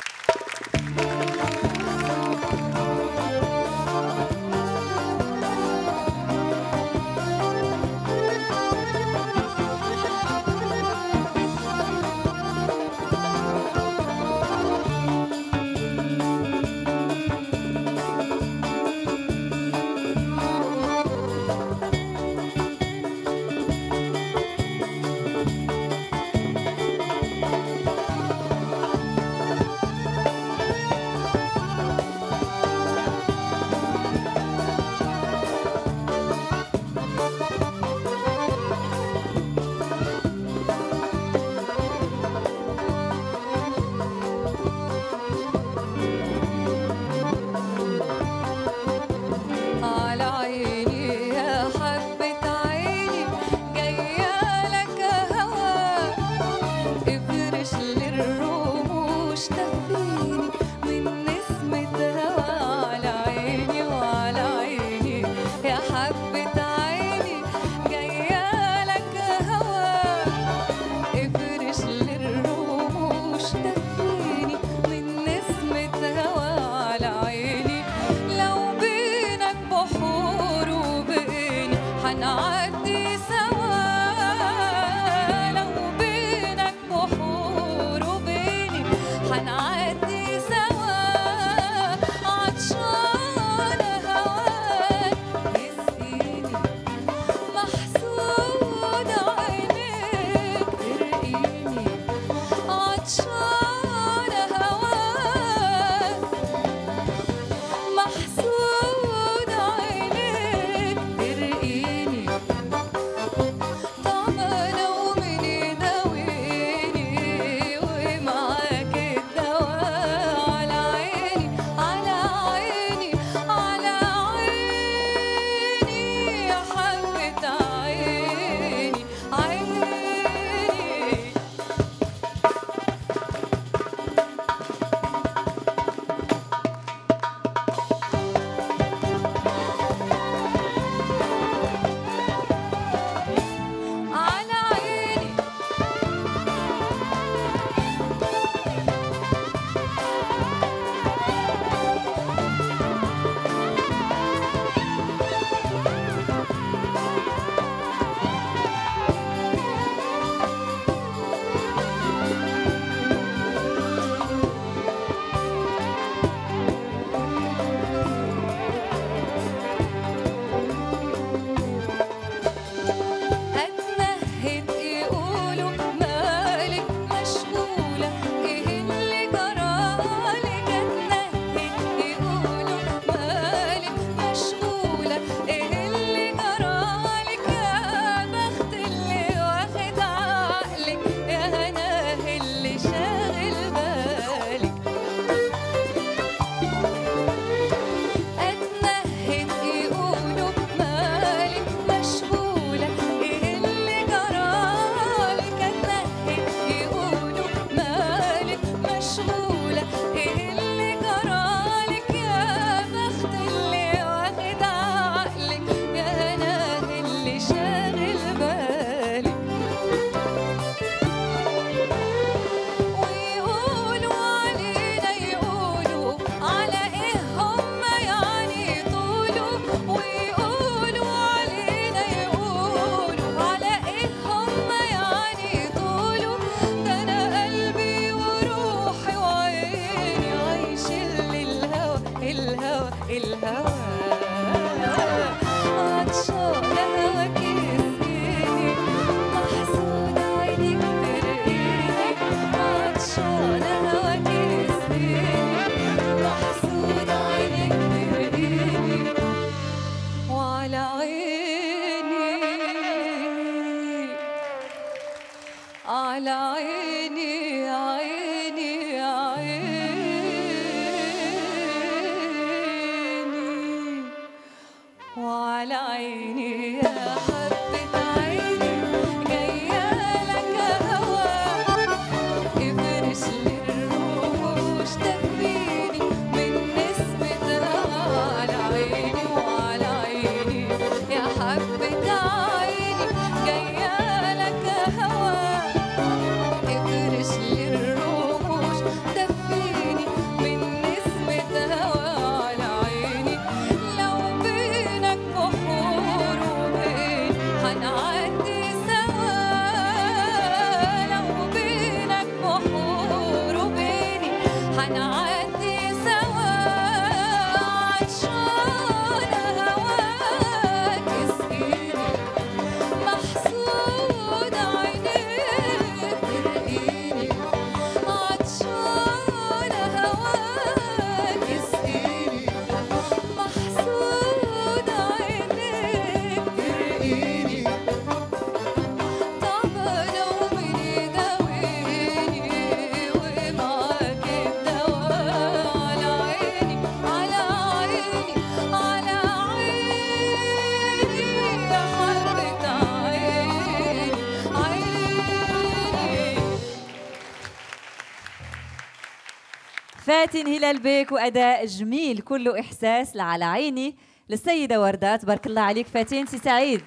فاتن هلال بيك وأداء جميل كله إحساس على عيني للسيدة وردات. تبارك الله عليك فاتن سي سعيد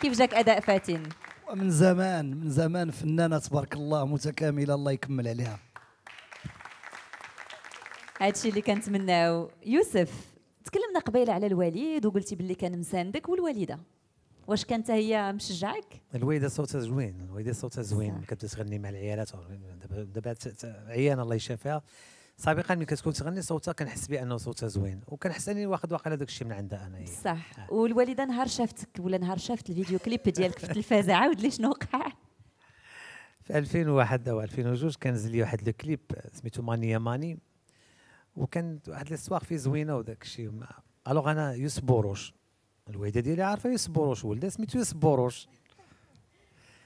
كيف جاك أداء فاتن من زمان من زمان فنانة تبارك الله متكاملة الله يكمل عليها. هادشي اللي كنتمناو. يوسف تكلمنا قبيلة على الوالد وقلتي باللي كان مساندك والوالده واش كانت هي مشجعك؟ الوالده صوتها زوين الوالده صوتها زوين. كانت تغني مع العيالات دابا عيان الله يشافيها. سابقا ملي كتكون تغني صوتها كنحس بأنه صوتها زوين وكنحس اني واخد واقيلا داك الشيء من عندها أنا هي صح. والوالدة نهار شافتك ولا نهار شافت الفيديو كليب ديالك في التلفازة؟ عاود لي شنو وقع؟ في 2001 أو 2002 كان نزل لي واحد الكليب سميتو مانيا ماني وكان واحد l'histoire فيه زوينة وداك الشيء alors أنا يوسف بوروش الوالدة ديالي عارفة يوسف بوروش ولدها سميتو يوسف بوروش.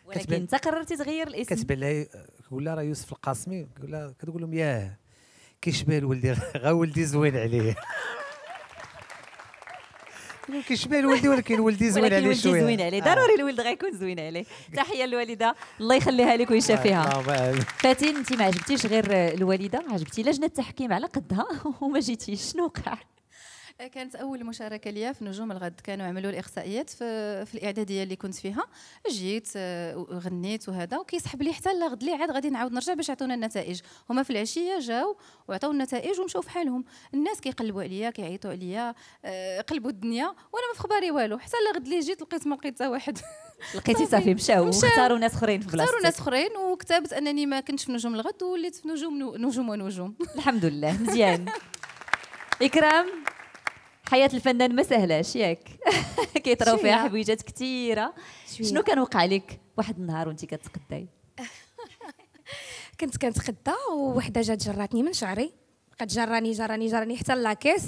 ولكن انت قررتي تغير الاسم؟ كتبان لها لها راه يوسف القاسمي كتقول لهم ياه. كيشبه لولدي غا ولدي زوين عليه. كيشبه لولدي ولكن ولدي زوين عليه ولدي شوية. زوين عليه. آه. ضروري الولد غيكون زوين عليه. تحية للوالدة. الله يخليها لك ويشافيها اللهم آمين. فاتن انت ما عجبتيش غير الوالدة؟ عجبتي. لجنة التحكيم على قدها. وما جيتيش. شنو وقع؟ كانت أول مشاركة ليا في نجوم الغد. كانوا عملوا الإقصائيات في, في الإعدادية اللي كنت فيها. جيت آه، وغنيت وهذا وكيسحب لي حتى الغد. لي عاد غادي نعاود نرجع باش يعطونا النتائج. هما في العشية جاو وعطاو النتائج ومشاو في حالهم. الناس كيقلبوا عليا كيعيطوا عليا آه، قلبوا الدنيا وأنا ما في خباري والو. حتى الغد اللي جيت لقيت ما لقيت حتى واحد. لقيتي صافي مشاو. واختاروا ناس أخرين في اختاروا بلاصتك. ناس أخرين وكتبت أنني ما كنتش في نجوم الغد وليت في نجوم نجوم ونجوم. الحمد لله. مزيان. إكرام؟ حياة الفنان ما سهلاش ياك؟ كيطراو فيها. حويجات كثيره. شنو كان وقع لك واحد النهار وانت كتقداي؟ كنت كنتقدى ووحدة جات جراتني من شعري. بقات جراني جراني جراني حتى la caisse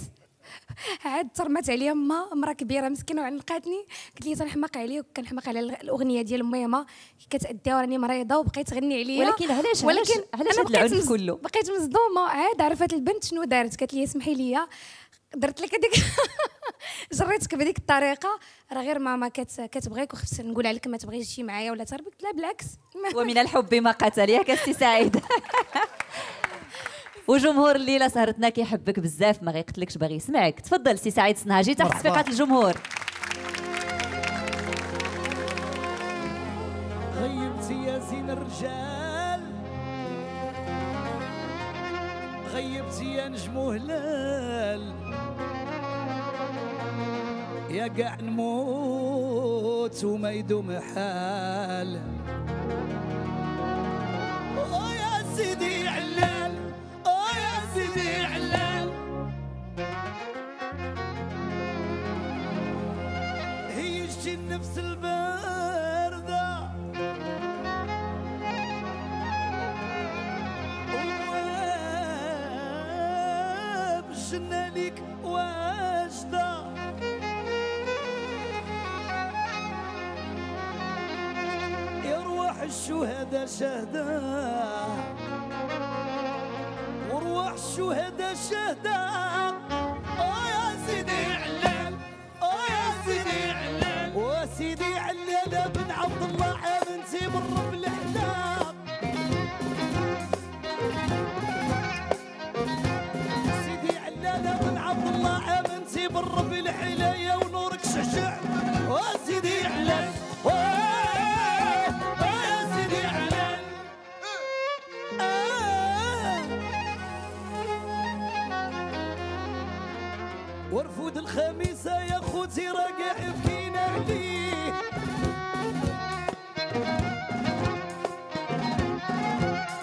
عاد ترمات عليا ما مرا كبيرة مسكينة وعنقاتني. قالت لي تنحماق عليك كنحماق على الأغنية ديال ميمه كي كتأديها وراني مريضة وبقيت تغني عليا. ولكن علاش ولكن علاش بقيت العنف كله؟ بقيت مصدومة. عاد عرفت البنت شنو دارت. قالت لي اسمحي لي درت لك هذيك؟ جريتك بهذيك الطريقة راه غير ماما كت كتبغيك وخفت نقول عليك ما تبغيش تجي معايا ولا تربك لا بالعكس. ومن الحب ما قتل ياك السي سعيد. وجمهور الليلة سهرتنا كيحبك بزاف ما غيقتلكش باغي يسمعك. تفضل سي سعيد سنهاجي تحت مرحبا. صفيقات الجمهور. يا قاع نموت وما يدوم حال. أوه يا سيدي علال أوه يا سيدي علال. هيجتي النفس الباردة الشهداء شهداء. وروح الشهداء شهداء. آه يا سيدي علال آه يا سيدي علال. وسيدي علال بن عبد الله بنتي من رب الإحلام. سيدي علال بن عبد الله بنتي من رب الحلايا ونورك شعشع وسيدي علال. الخميسة يا خوتي راقع فينا عليه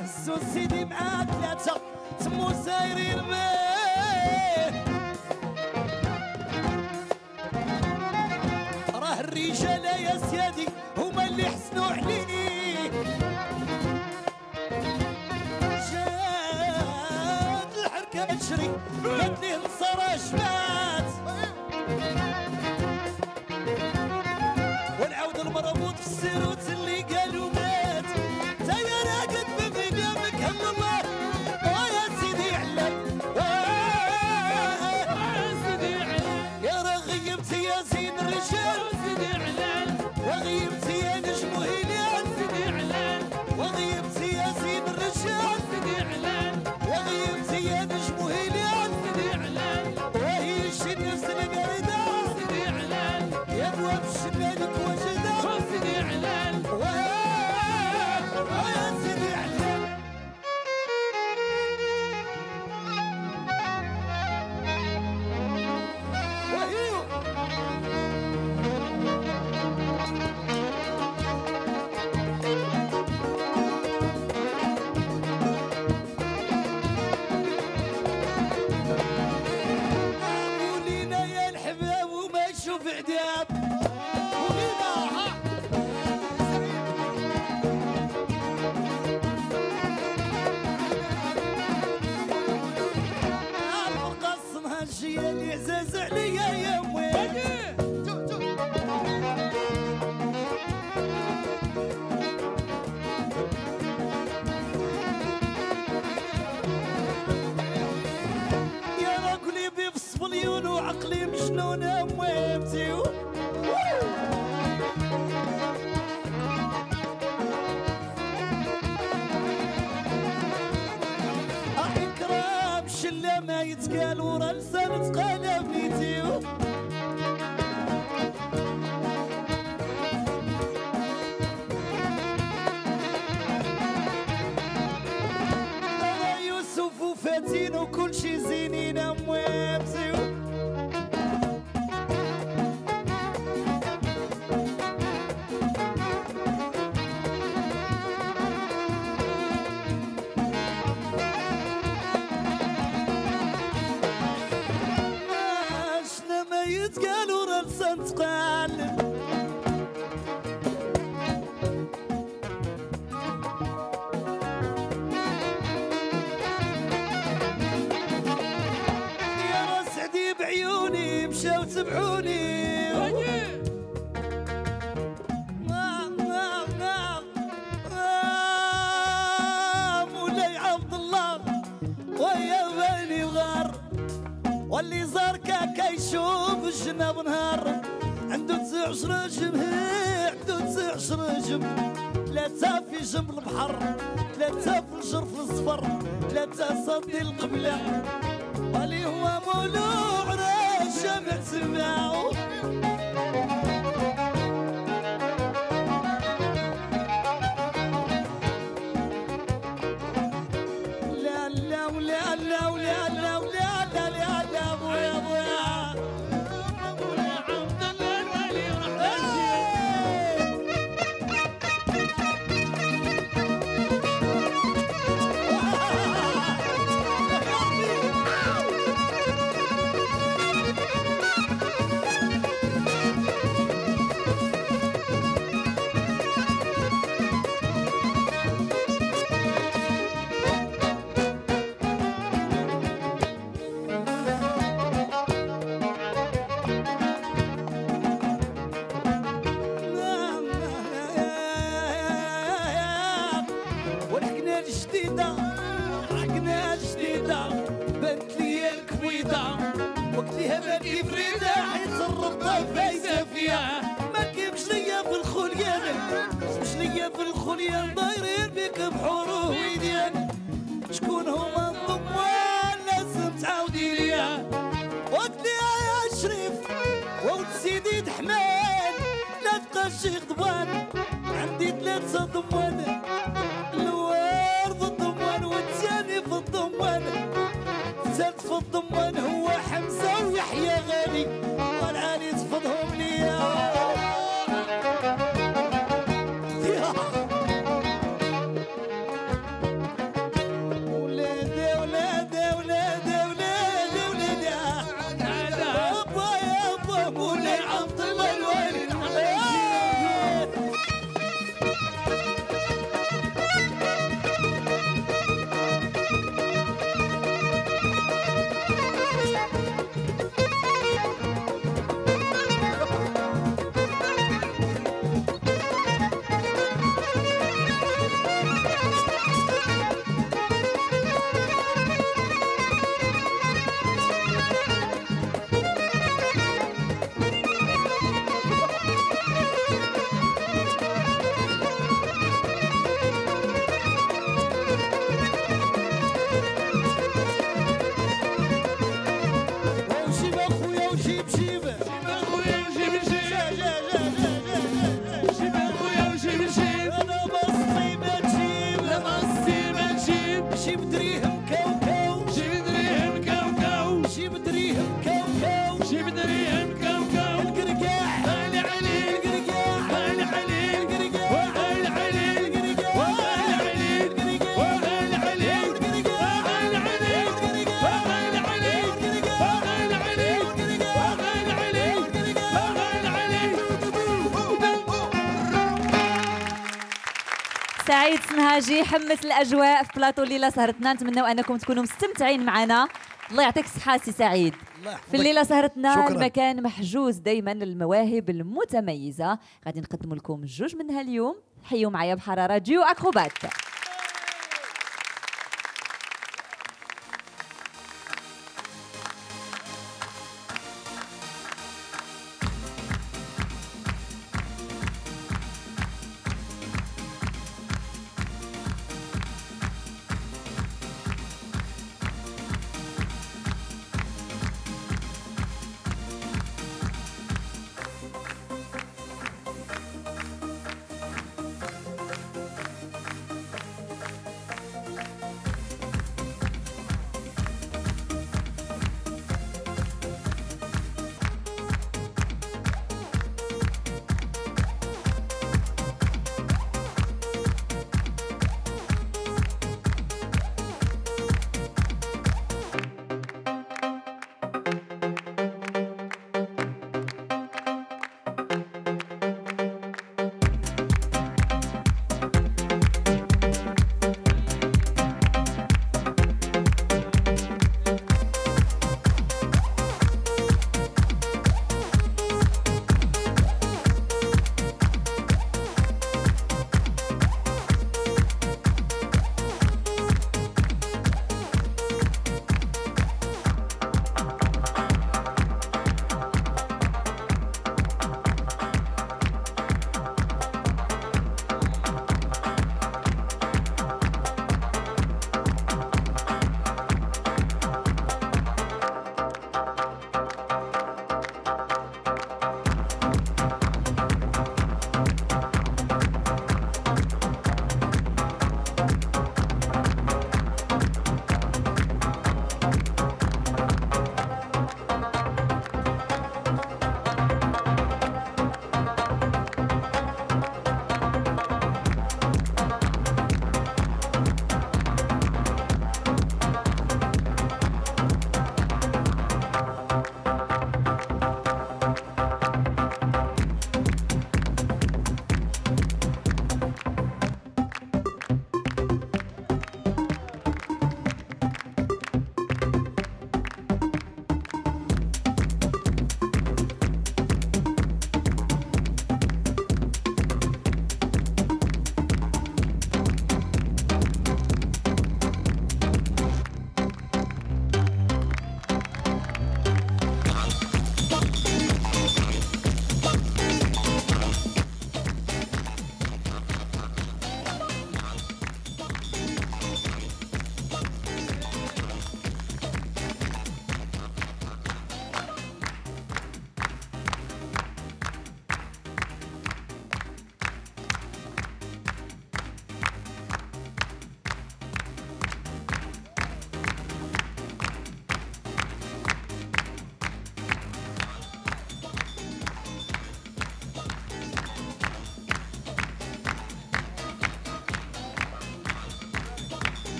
الزوز سيدي مع ثلاثة تمو سايرين راه الرجال يا سيادي هما اللي حسنوا عليه جات الحركة تشري قالت ليه جمات い تحمس الاجواء في بلاطو الليلة سهرتنا نتمنوا أنكم تكونوا مستمتعين معنا. الله يعطيك الصحة سي سعيد. في الليلة سهرتنا المكان محجوز دائما للمواهب المتميزة. غادي نقدم لكم جوج منها اليوم. حيوا معايا بحرارة. ديو اكروبات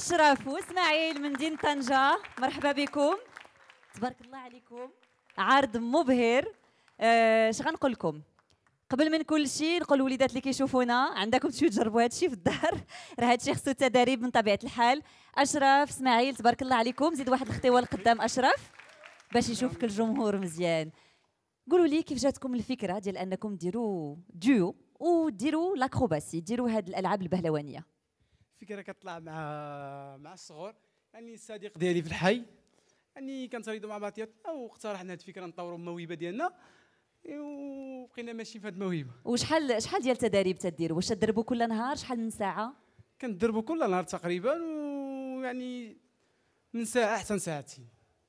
أشرف وإسماعيل من مدينه طنجة. مرحبا بكم. تبارك الله عليكم. عرض مبهر. آه، اش غنقول لكم؟ قبل من كل شيء نقول الوليدات اللي كيشوفونا عندكم تمشيو تجربوا هذا الشيء في الدار؟ راه هذا الشيء خصو تدريب من طبيعة الحال. أشرف إسماعيل تبارك الله عليكم. زيد واحد الخطيوه لقدام أشرف باش يشوفك الجمهور مزيان. قولوا لي كيف جاتكم الفكرة ديال أنكم ديروا ديو وديروا لاكروباسي ديروا هاد الألعاب البهلوانية؟ فكرة كتطلع مع مع الصغور. يعني الصديق ديالي في الحي. يعني كنتريدوا مع بعضياتنا واقترحنا هذه الفكرة نطوروا الموهبة ديالنا. وبقينا ماشيين في هذه الموهبة. وشحال شحال ديال التدريب تديروا واش تدربوا كل نهار؟ شحال من ساعة؟ كندربوا كل نهار تقريبا ويعني من ساعة حتى ساعتين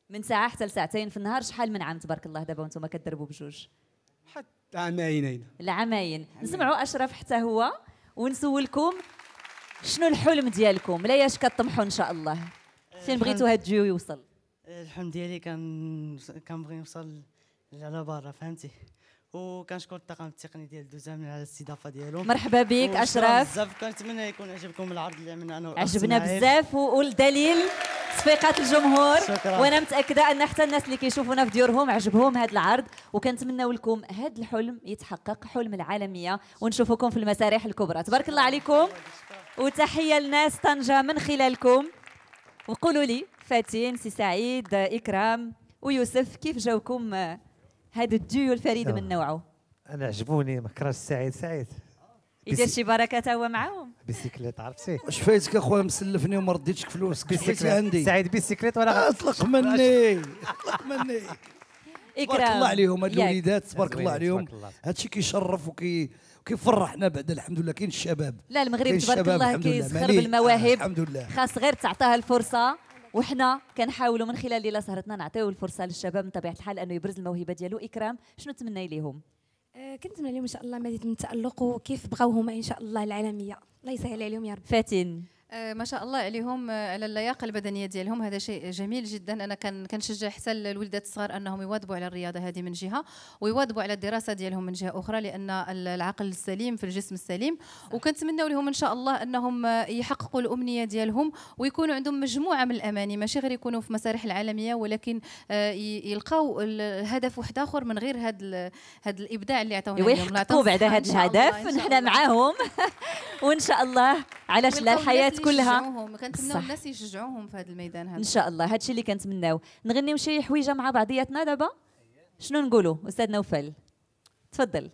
من ساعة حتى لساعتين في النهار؟ شحال من عام تبارك الله دابا وأنتم كتدربوا بجوج؟ حتى عامين العامين. نسمعوا أشرف حتى هو ونسولكم شنو الحلم ديالكم؟ لا ياش كطمحوا إن شاء الله. فين بغيتوا هاد الجيو يوصل؟ الحلم ديالي كان كنبغي نوصل على برا فهمتي؟ وكنشكر الطاقم التقني ديال دوزام على الاستضافة ديالهم مرحبا بك أشرف. بزاف. كنتمنى يكون عجبكم العرض اللي عملنا أنا عجبنا. بزاف والدليل تصفيقات الجمهور. شكراً. وأنا متأكدة أن حتى الناس اللي كيشوفونا في ديورهم عجبهم هذا العرض وكنتمناو لكم هذا الحلم يتحقق حلم العالمية. ونشوفكم في المسارح الكبرى. تبارك الله عليكم. وتحية لناس طنجة من خلالكم. وقولوا لي فاتن سي سعيد إكرام ويوسف كيف جاوكم آه، هذا الديو الفريد من نوعه. أنا عجبوني ما كرهش سعيد. سعيد. يدير شي بركة تا هو معاهم. بيسيكليت عرفتي؟ واش فايتك أخويا مسلفني وما رديتش فلوس بيسيكليت. عندي؟ سعيد بيسيكليت ولا أطلق مني أطلق مني. تبارك الله عليهم هاد. الوليدات تبارك الله عليهم. هادشي كيشرف وكي كيفرحنا بعد الحمد لله. كاين الشباب. لا المغرب تبارك الله الحمد لله. كيزخر. بالمواهب آه، الحمد لله. خاص غير تعطاها الفرصة. وحنا كنحاولوا من خلال ليلة سهرتنا نعطيو الفرصة للشباب من طبيعة الحال أنه يبرز الموهبة ديالو. إكرام شنو تمني ليهم آه، كنتمنى لهم إن شاء الله مزيد من التألق وكيف بغاو هما إن شاء الله العالمية. الله يسهل عليهم يا رب. فاتن. ما شاء الله عليهم آه، على اللياقة البدنية ديالهم. هذا شيء جميل جدا. أنا كان كنشجع حتى الولدات الصغار أنهم يواظبوا على الرياضة هذه من جهة ويواظبوا على الدراسة ديالهم من جهة أخرى لأن ال- العقل السليم في الجسم السليم. وكنتمنوا لهم إن شاء الله أنهم آه، يحققوا الأمنية ديالهم ويكونوا عندهم مجموعة من الأماني. ماشي غير يكونوا في مسارح العالمية ولكن آه، يلقاو ال- الهدف واحد آخر من غير هذا هذا الإبداع اللي عطاونا اليوم. بعد هذا الهدف. نحن. معاهم. وإن شاء الله علاش لا ويلقاو الحياة كلها. كنتمناو. الناس يشجعوهم في هذا الميدان هذا. إن شاء الله. هادشي اللي كنتمناو نغنيو شي حويجة مع بعضياتنا دابا؟ شنو نقولوا؟ أستاذ نوفل تفضل.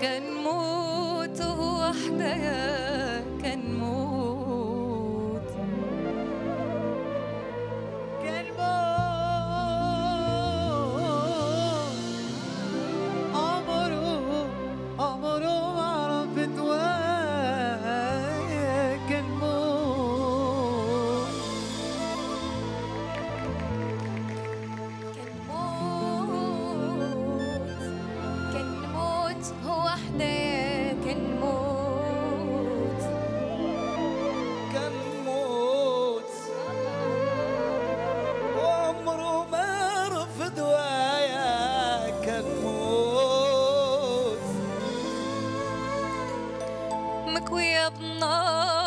كنموت وحدها Quip, no.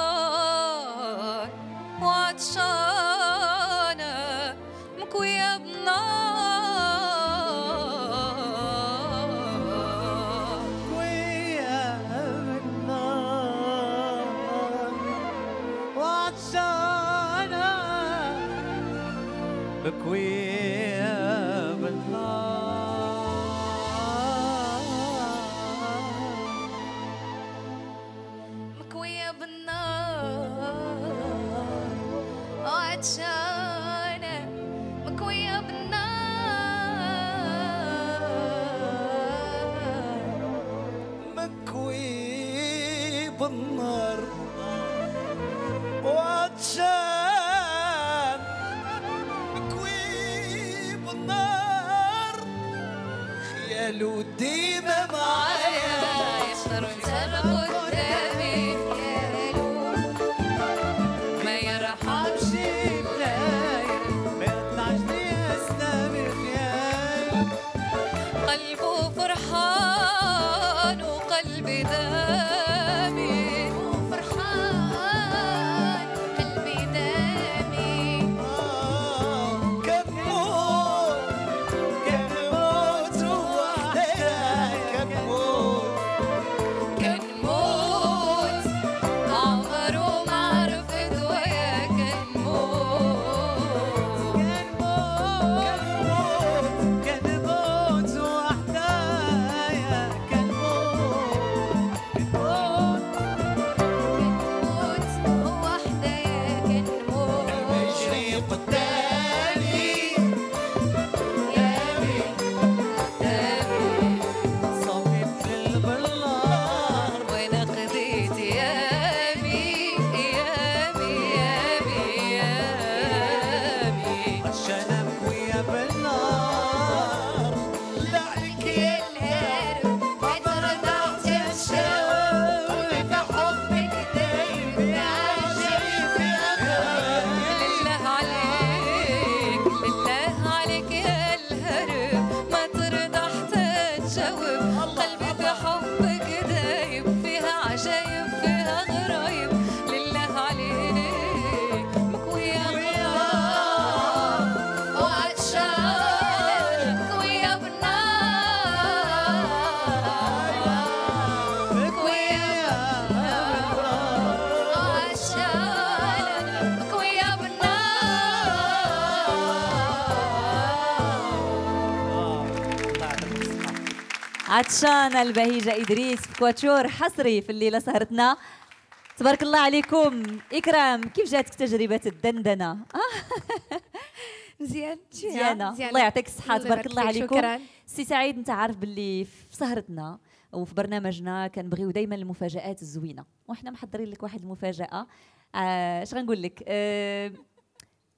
عطشانة البهيجة إدريس في quatuor حصري في الليلة سهرتنا. تبارك الله عليكم. إكرام كيف جاتك تجربة الدندنة؟ آه، مزيان مزيانة الله يعطيك الصحة تبارك الله عليكم. شكراً. سي سعيد أنت عارف باللي في سهرتنا وفي برنامجنا كنبغيو دائما المفاجآت الزوينة. وإحنا محضرين لك واحد المفاجأة. آه، اش غنقول لك؟ آه،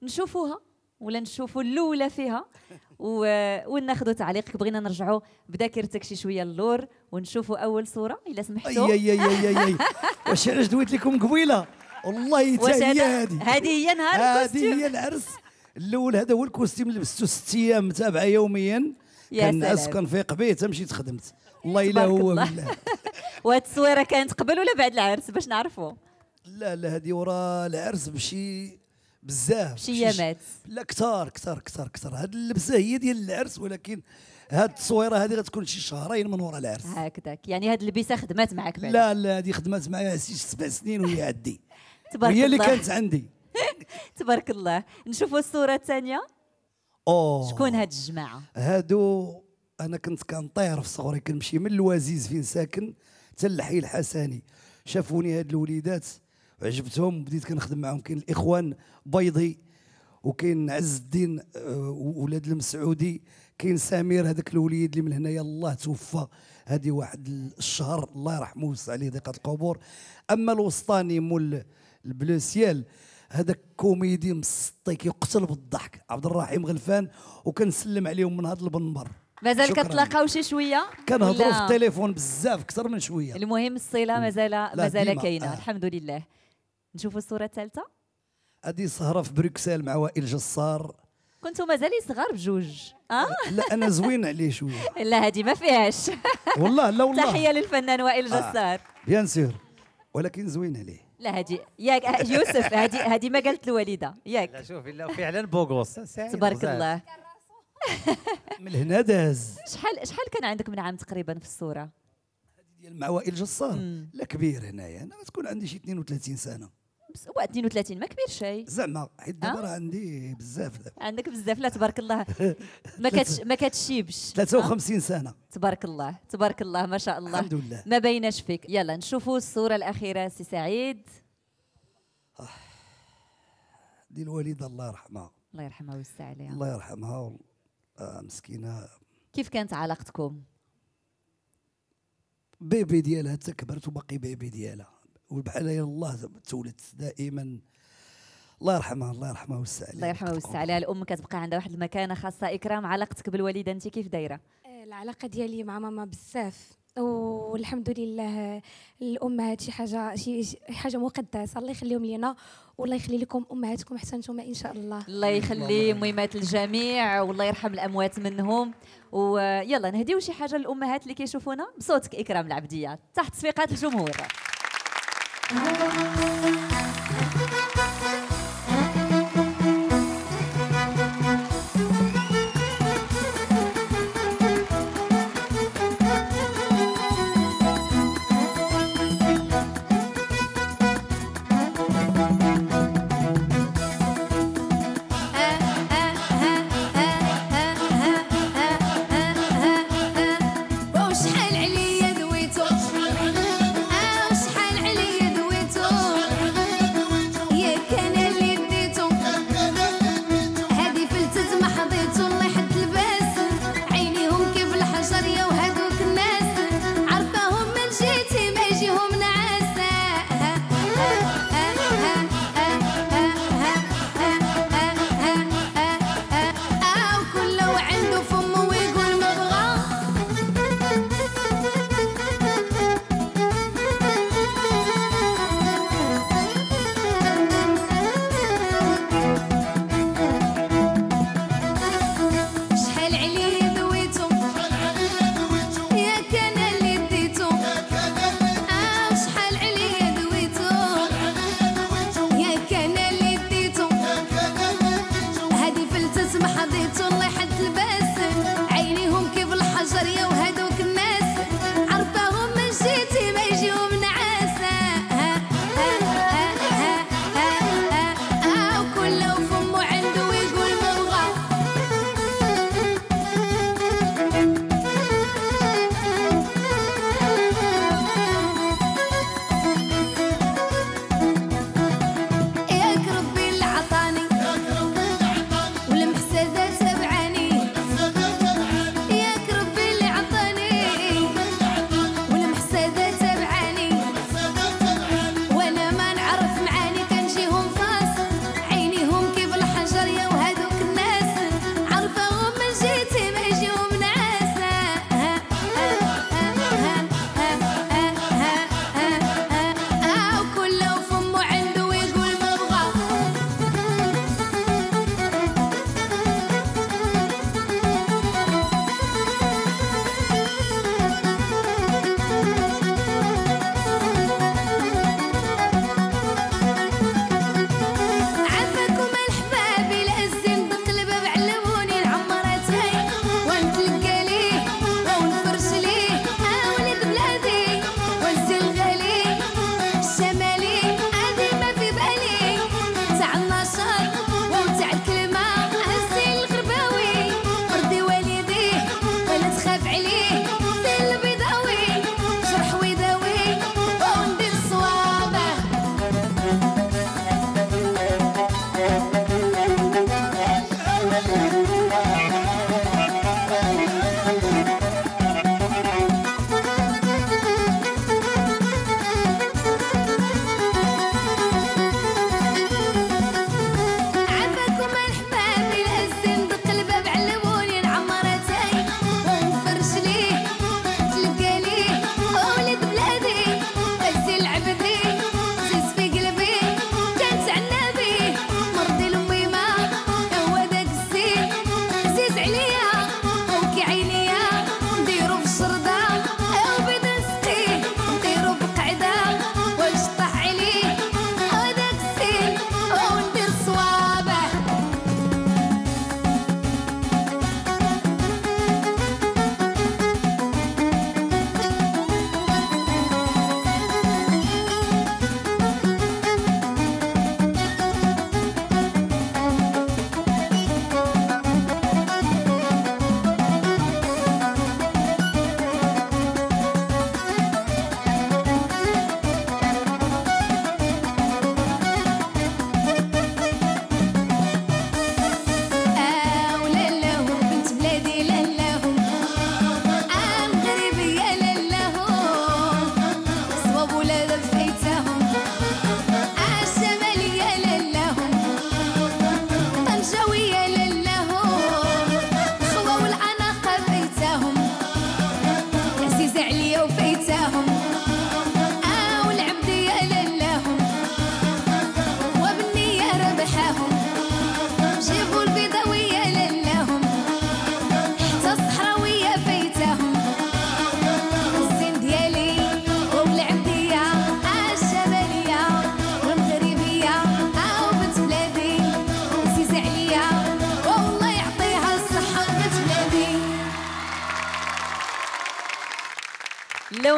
نشوفوها. ولا نشوفوا الأولى فيها. وناخذوا تعليقك. بغينا نرجعوا بذاكرتك شي شوية اللور ونشوفوا أول صورة. إلا أي سمحتوا أي أي أي أي. واش علاش دويت لكم قبيلة؟ والله حتى هي هذه هذه هي نهار هذه. هي العرس. الأول هذا هو ال costume اللي لبستو ست أيام متابعة يوميا. يا كنعس. كنفيق به حتى مشيت خدمت والله إلا هو الله. بالله. وهاد التصويره كانت قبل ولا بعد العرس؟ باش نعرفوا لا لا هذه ورا العرس بشي بزاف بشي- ايامات لا كثار كثار كثار كثار. هاد اللبسه هي ديال العرس ولكن هاد التصويره هذه غتكون شي شهرين من ورا العرس. هكذاك. يعني هاد اللبسه خدمات معك بعد لا لا هذه خدمات معايا شي سبع سنين وهي عندي. تبارك وهي اللي الله. كانت عندي. تبارك الله. نشوفوا الصورة الثانية. أوه. شكون هاد الجماعة؟ هادو أنا كنت كنطير في صغري كنمشي من الوزيز فين ساكن حتى الحي الحسني شافوني هاد الوليدات. وعجبتهم بديت كنخدم معاهم. كاين الإخوان بيضي وكاين عز الدين آه، ولاد المسعودي. كاين سمير هذاك الوليد اللي من هنايا الله توفى. هذه واحد الشهر الله يرحمه ويوسع عليه ضيقة القبور. أما الوسطاني مول البلوسيال هذاك كوميدي مسطي كيقتل بالضحك. عبد الرحيم غلفان وكنسلم عليهم من هذا المنبر. مازال. كتلاقاو شي شوية؟ كنهضروا في التليفون بزاف أكثر من شوية. المهم الصلة مازال مازال كاينة. آه. الحمد لله. نشوفوا الصورة الثالثة. هذه سهره في بروكسل مع وائل جسار كنتوا مازالين صغار بجوج آه؟ لا أنا زوين عليه شوية. لا هذه ما فيهاش. والله لا والله. تحية للفنان وائل آه. جسار bien sûr. ولكن زوين عليه. لا هذه ياك آه، يوسف هذه هذه ما قالت الوالدة. لا ياك شوفي لا فعلا beau gosse تبارك الله. من هنا داز. شحال شحال كان عندك من عام تقريبا في الصورة؟ ديال مع وائل جسار لا كبير هنايا. أنا غتكون عندي شي 32 سنة. بس هو 32 ما كبير شيء. زعما حيت دابا آه؟ راه عندي بزاف دابا. عندك بزاف لا تبارك الله. ما كتش ما كتشيبش. 53 سنة. تبارك الله تبارك الله ما شاء الله. الحمد لله. ما بيناش فيك. يلا نشوفوا الصورة الأخيرة سي سعيد. دي الوالدة الله يرحمها. الله يرحمها ويوسع عليها. الله يرحمها. آه مسكينة. كيف كانت علاقتكم؟ بيبي ديالها حتى كبرت وباقي بيبي ديالها. وبحال هي الله تولدت دائما. الله يرحمها الله يرحمها ويوسع عليها الله يرحمها ويوسع عليها الأم كتبقى عندها واحد المكانة خاصة. إكرام علاقتك بالوالده أنت كيف دايرة؟ آه، العلاقة ديالي مع ماما بزاف. والحمد لله الامهات شي حاجة شي حاجة مقدسة. الله يخليهم لينا والله يخلي لكم أمهاتكم حتى نتوما إن شاء الله. الله يخلي مهمات الجميع والله يرحم الأموات منهم. ويلا نهديو شي حاجة للأمهات اللي كيشوفونا بصوتك إكرام العبدية تحت تصفيقات الجمهور. وشحال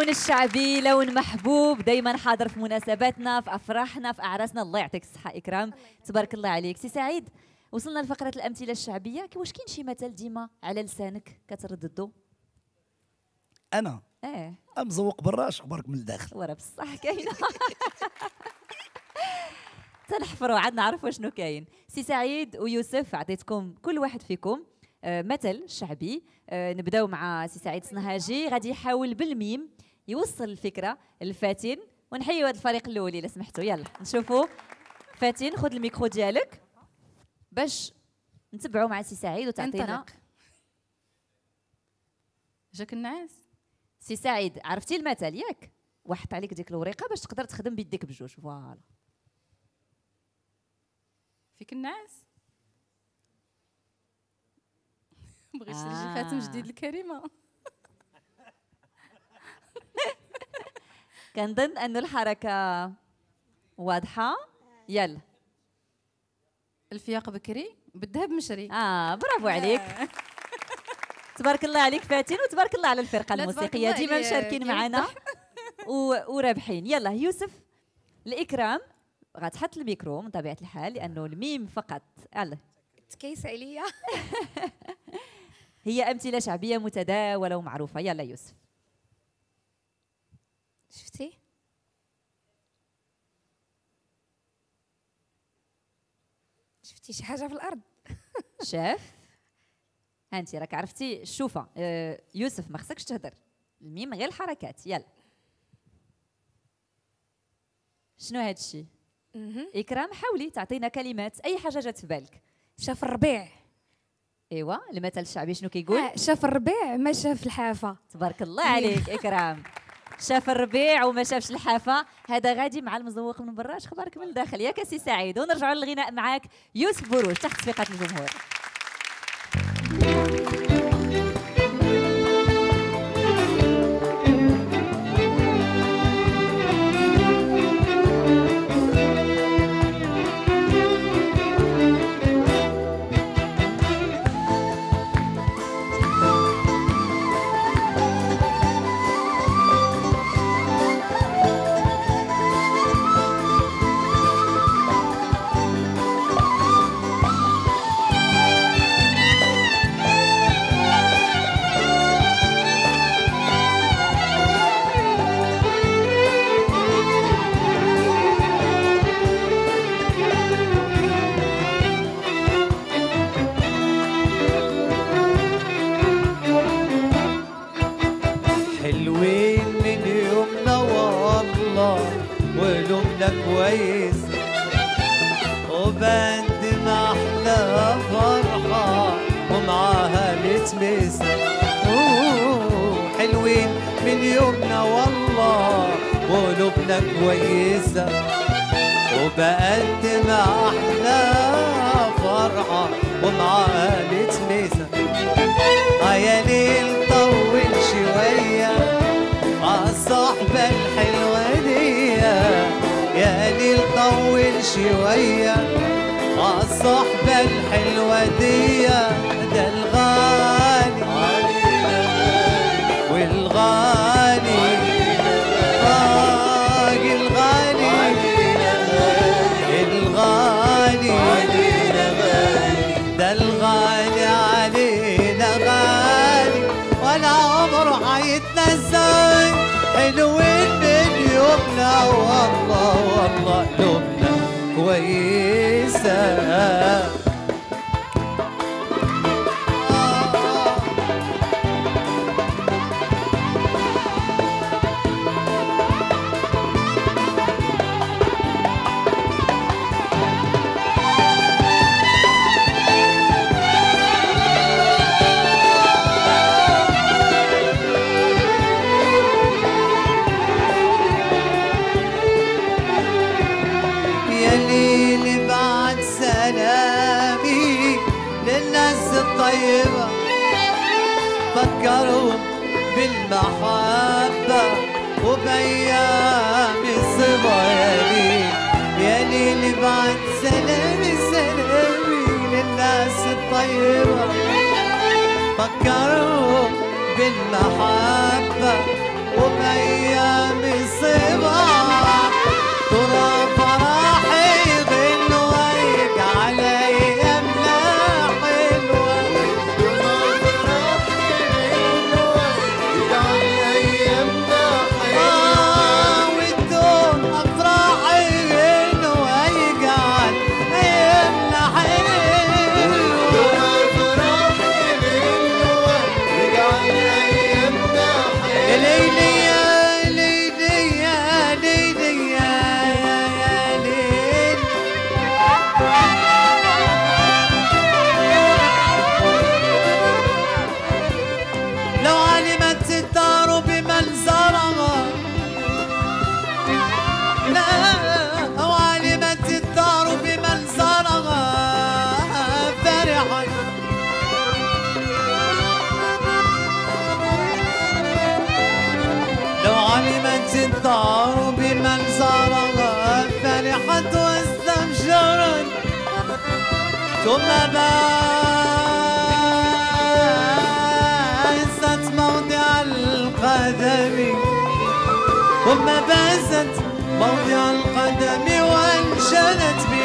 اللون الشعبي لون محبوب دائما حاضر في مناسباتنا في أفراحنا في أعراسنا. الله يعطيك الصحة إكرام. تبارك الله عليك. سي سعيد وصلنا لفقرة الأمثلة الشعبية. واش كاين شي مثل ديما على لسانك كترددو أنا؟ آه مزوق برا أخبارك من الداخل. ورا بصح كاينة. تنحفروا عاد نعرفوا شنو كاين. سي سعيد ويوسف عطيتكم كل واحد فيكم آه، مثل شعبي. آه، نبداو مع سي سعيد صنهاجي. غادي يحاول بالميم. يوصل الفكرة لفاتن. ونحيوا هذا الفريق الأولي إلا سمحتوا يلا نشوفوا فاتن خذ الميكرو ديالك باش نتبعوا مع سي سعيد وتعطينا. جاك النعاس. سي سعيد عرفتي المثل ياك؟ وحط عليك ديك الوريقة باش تقدر تخدم بيديك بجوج. voilà. فيك النعاس؟ بغيت ترجي آه. خاتم جديد كنظن انه الحركة واضحة. يلا. الفياق بكري بالذهب مشري. آه برافو عليك. تبارك الله عليك فاتن وتبارك الله على الفرقة الموسيقية. ديما مشاركين معنا. ورابحين. يلا يوسف الإكرام. غتحط الميكرو من طبيعة الحال لأنه الميم فقط. يلا. تكيس عليا. هي أمثلة شعبية متداولة ومعروفة. يلا يوسف. شفتي؟ شفتي شي حاجة في الأرض؟ شاف انت راك عرفتي شوفه آه، يوسف ما خصكش تهدر الميم غير الحركات يلا. شنو هاد الشيء إكرام حاولي تعطينا كلمات أي حاجة جات في بالك. شاف الربيع. إيوا المثل الشعبي شنو كيقول؟ آه، شاف الربيع ما شاف الحافة. تبارك الله عليك إكرام. شاف الربيع وما شافش الحافة. هذا غادي مع المزوق من برا اش خبارك من الداخل. ياك سي سعيد. ونرجعوا للغناء معاك. يوسف بروج تحت ثقه الجمهور. سلامي للناس الطيبة فكرهم بالمحبة وبأيام الصبا يا ليل بعد سلامي سلامي للناس الطيبة. فكرهم بالمحبة وبأيام ثم بازت موضع ثم بازت موضع القدم وانشدت بلسان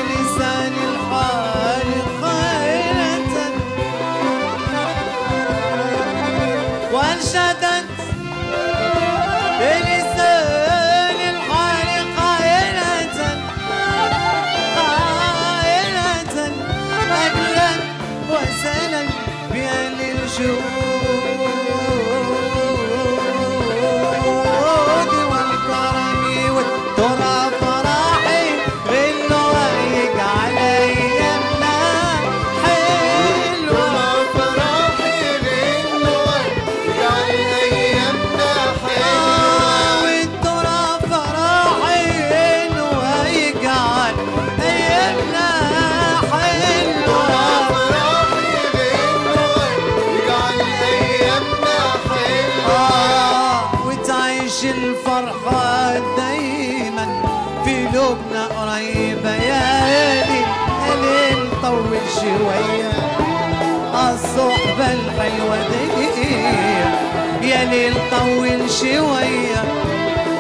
يا ليل طول شوية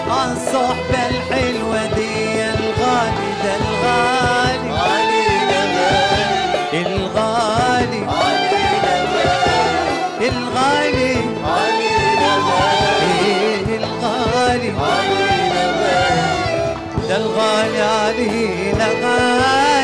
الصحبة الحلوة دي الغالي ده الغالي. الغالي. الغالي. إيه الغالي. ده الغالي علينا غالي.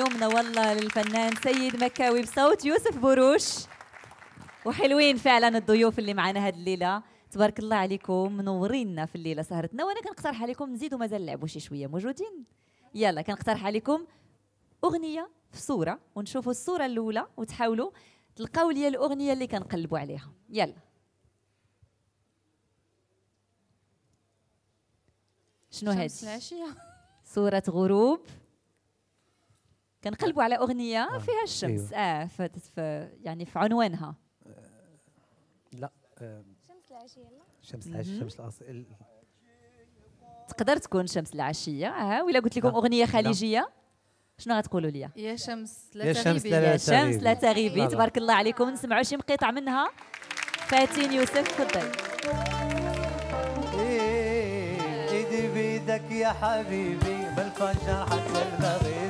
يومنا والله للفنان سيد مكاوي بصوت يوسف بروش. وحلوين فعلا الضيوف اللي معنا هاد الليلة. تبارك الله عليكم منورينا في الليلة سهرتنا. وأنا كنقترح عليكم نزيدوا مازال نلعبوا شي شوية موجودين؟ يلا كنقترح عليكم أغنية في صورة ونشوفوا الصورة الأولى وتحاولوا تلقاو لي الأغنية اللي كنقلبوا عليها. يلا. شنو العشية. صورة غروب. كنقلبوا على أغنية فيها الشمس أيوة. آه ف... ف... يعني في عنوانها لا آه، شمس العشية شمس العشية. شمس الأص... ال- تقدر تكون شمس العشية آه ولا قلت لكم لا. أغنية لا. خليجية شنو غتقولوا لي يا شمس لا يا شمس تغيبي لا يا لا شمس. لا تغيبي لا لا. تبارك الله عليكم نسمعوا شي مقطع منها فاتن يوسف تفضل ايدي بيدك يا حبيبي بالفجر حتى المغربي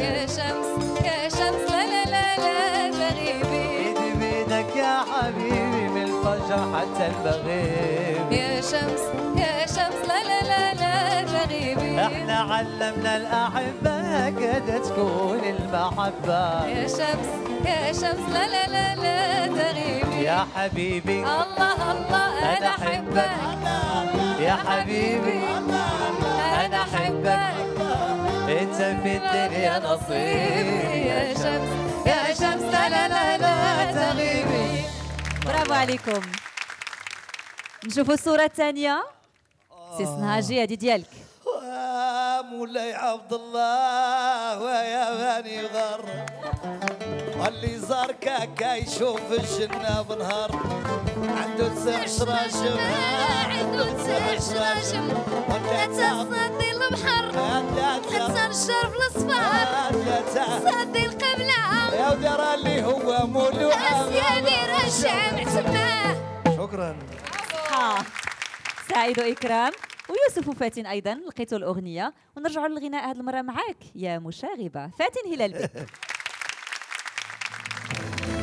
يا شمس يا شمس لا لا لا لا تغيبي ايدي بيدك يا حبيبي من الفجر حتى المغرب يا شمس يا شمس لا لا لا لا تغيبي إحنا علمنا الأحبة كده تكون المحبة. يا شمس يا شمس لا لا لا لا تغيبي يا حبيبي الله الله أنا أحبك. يا حبيبي أنا أحبك. إنت في الدنيا نصيبي يا شمس. يا شمس لا لا لا لا تغيبي. برافو عليكم. نشوفوا الصورة الثانية. سيس نهاجي هذه ديالك. مولاي عبد الله ويا بني غر. اللي زار كاكا يشوف الجنة بنهار عنده تسع شراشم عنده تسع شراشم تصدي البحر. تنشر في الصفار صدي القبلة. يا ودار اللي هو مولو اسيادي رشع تماه شكرا. ها سعيد وإكرام. ويوسف وفاتن أيضا لقيتوا الأغنية. ونرجعوا للغناء هذه المرة معاك يا مشاغبة. فاتن هلال بك Thank you.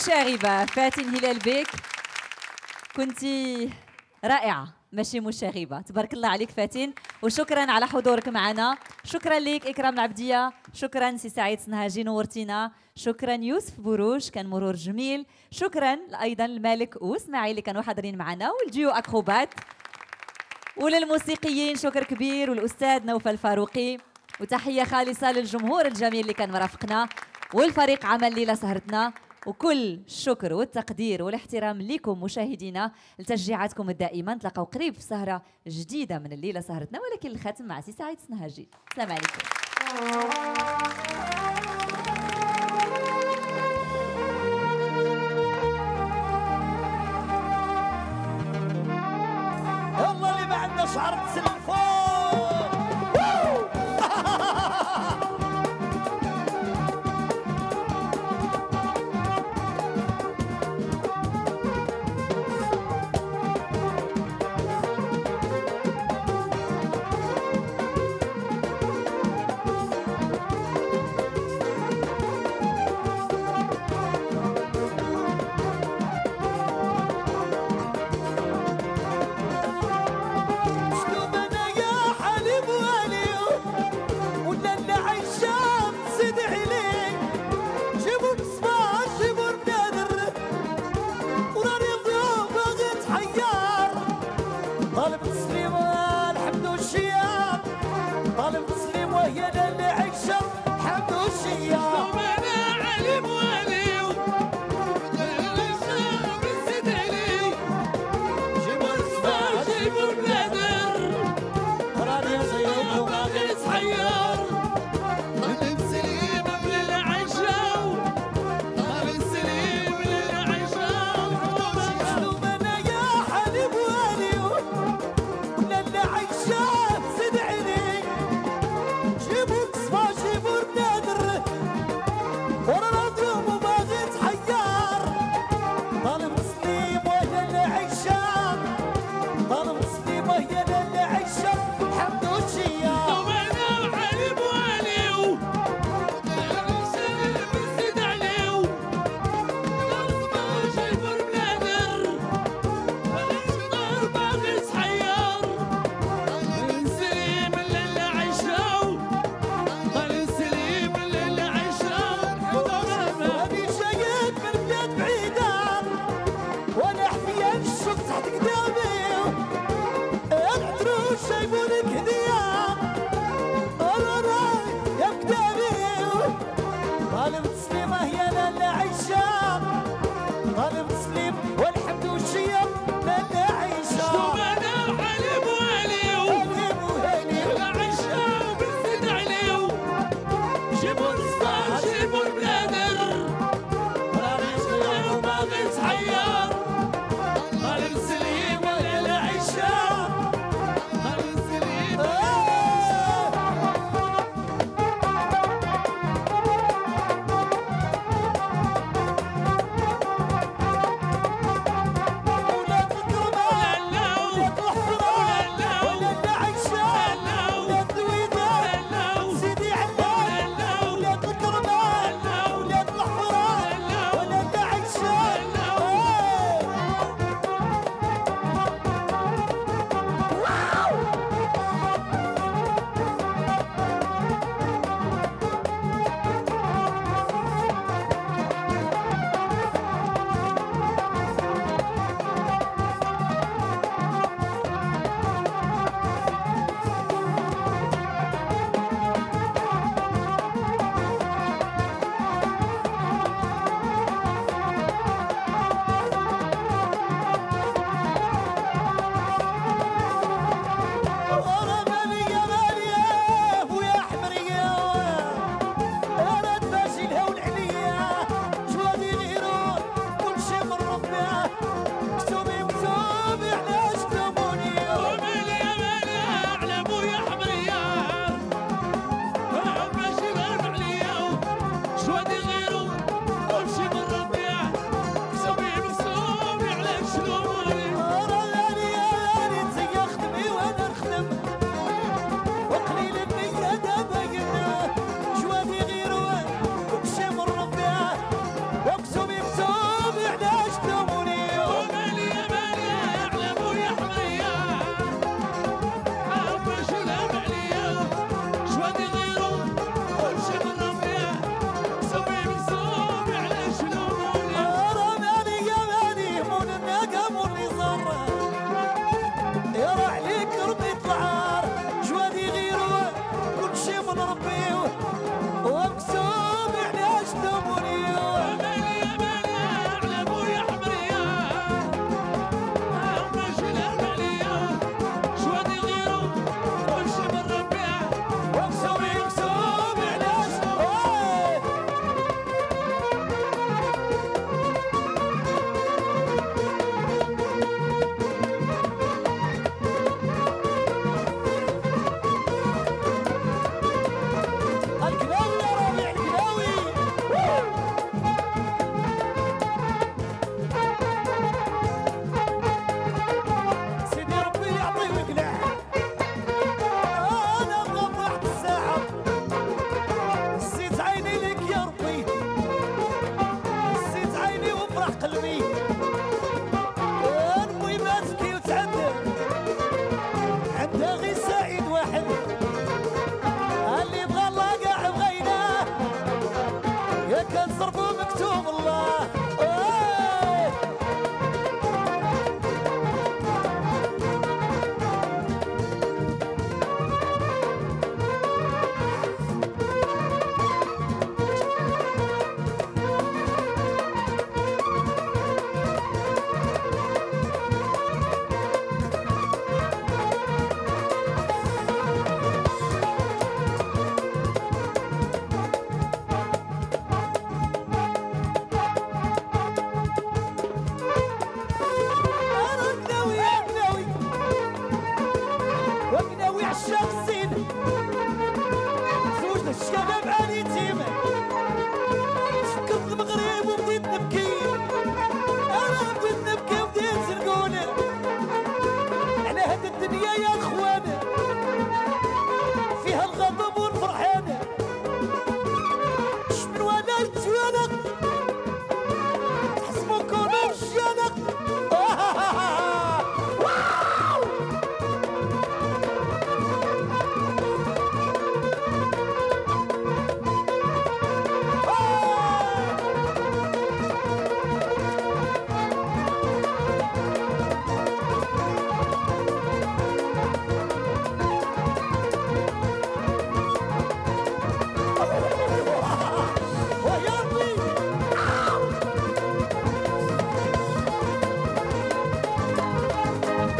مشاغبة فاتن هلال بيك. كنت رائعة ماشي مشاغبة. تبارك الله عليك فاتن وشكرا على حضورك معنا. شكرا لك إكرام العبدية. شكرا سي سعيد صنهاجي نورتينا. شكرا يوسف بروش كان مرور جميل. شكرا أيضا المالك وإسماعيل اللي كانوا حاضرين معنا وال duo acrobates. وللموسيقيين شكر كبير والأستاذ نوفل الفاروقي وتحية خالصة للجمهور الجميل اللي كان مرافقنا والفريق عمل ليلة سهرتنا. وكل الشكر والتقدير والاحترام لكم مشاهدينا لتشجيعاتكم الدائمة. نتلاقاو قريب في سهرة جديدة من الليلة سهرتنا ولكن الختم مع سي سعيد سنهاجي السلام عليكم. الله اللي ما عندنا شعر سلم ظالم تسليم وهي اللي عيشه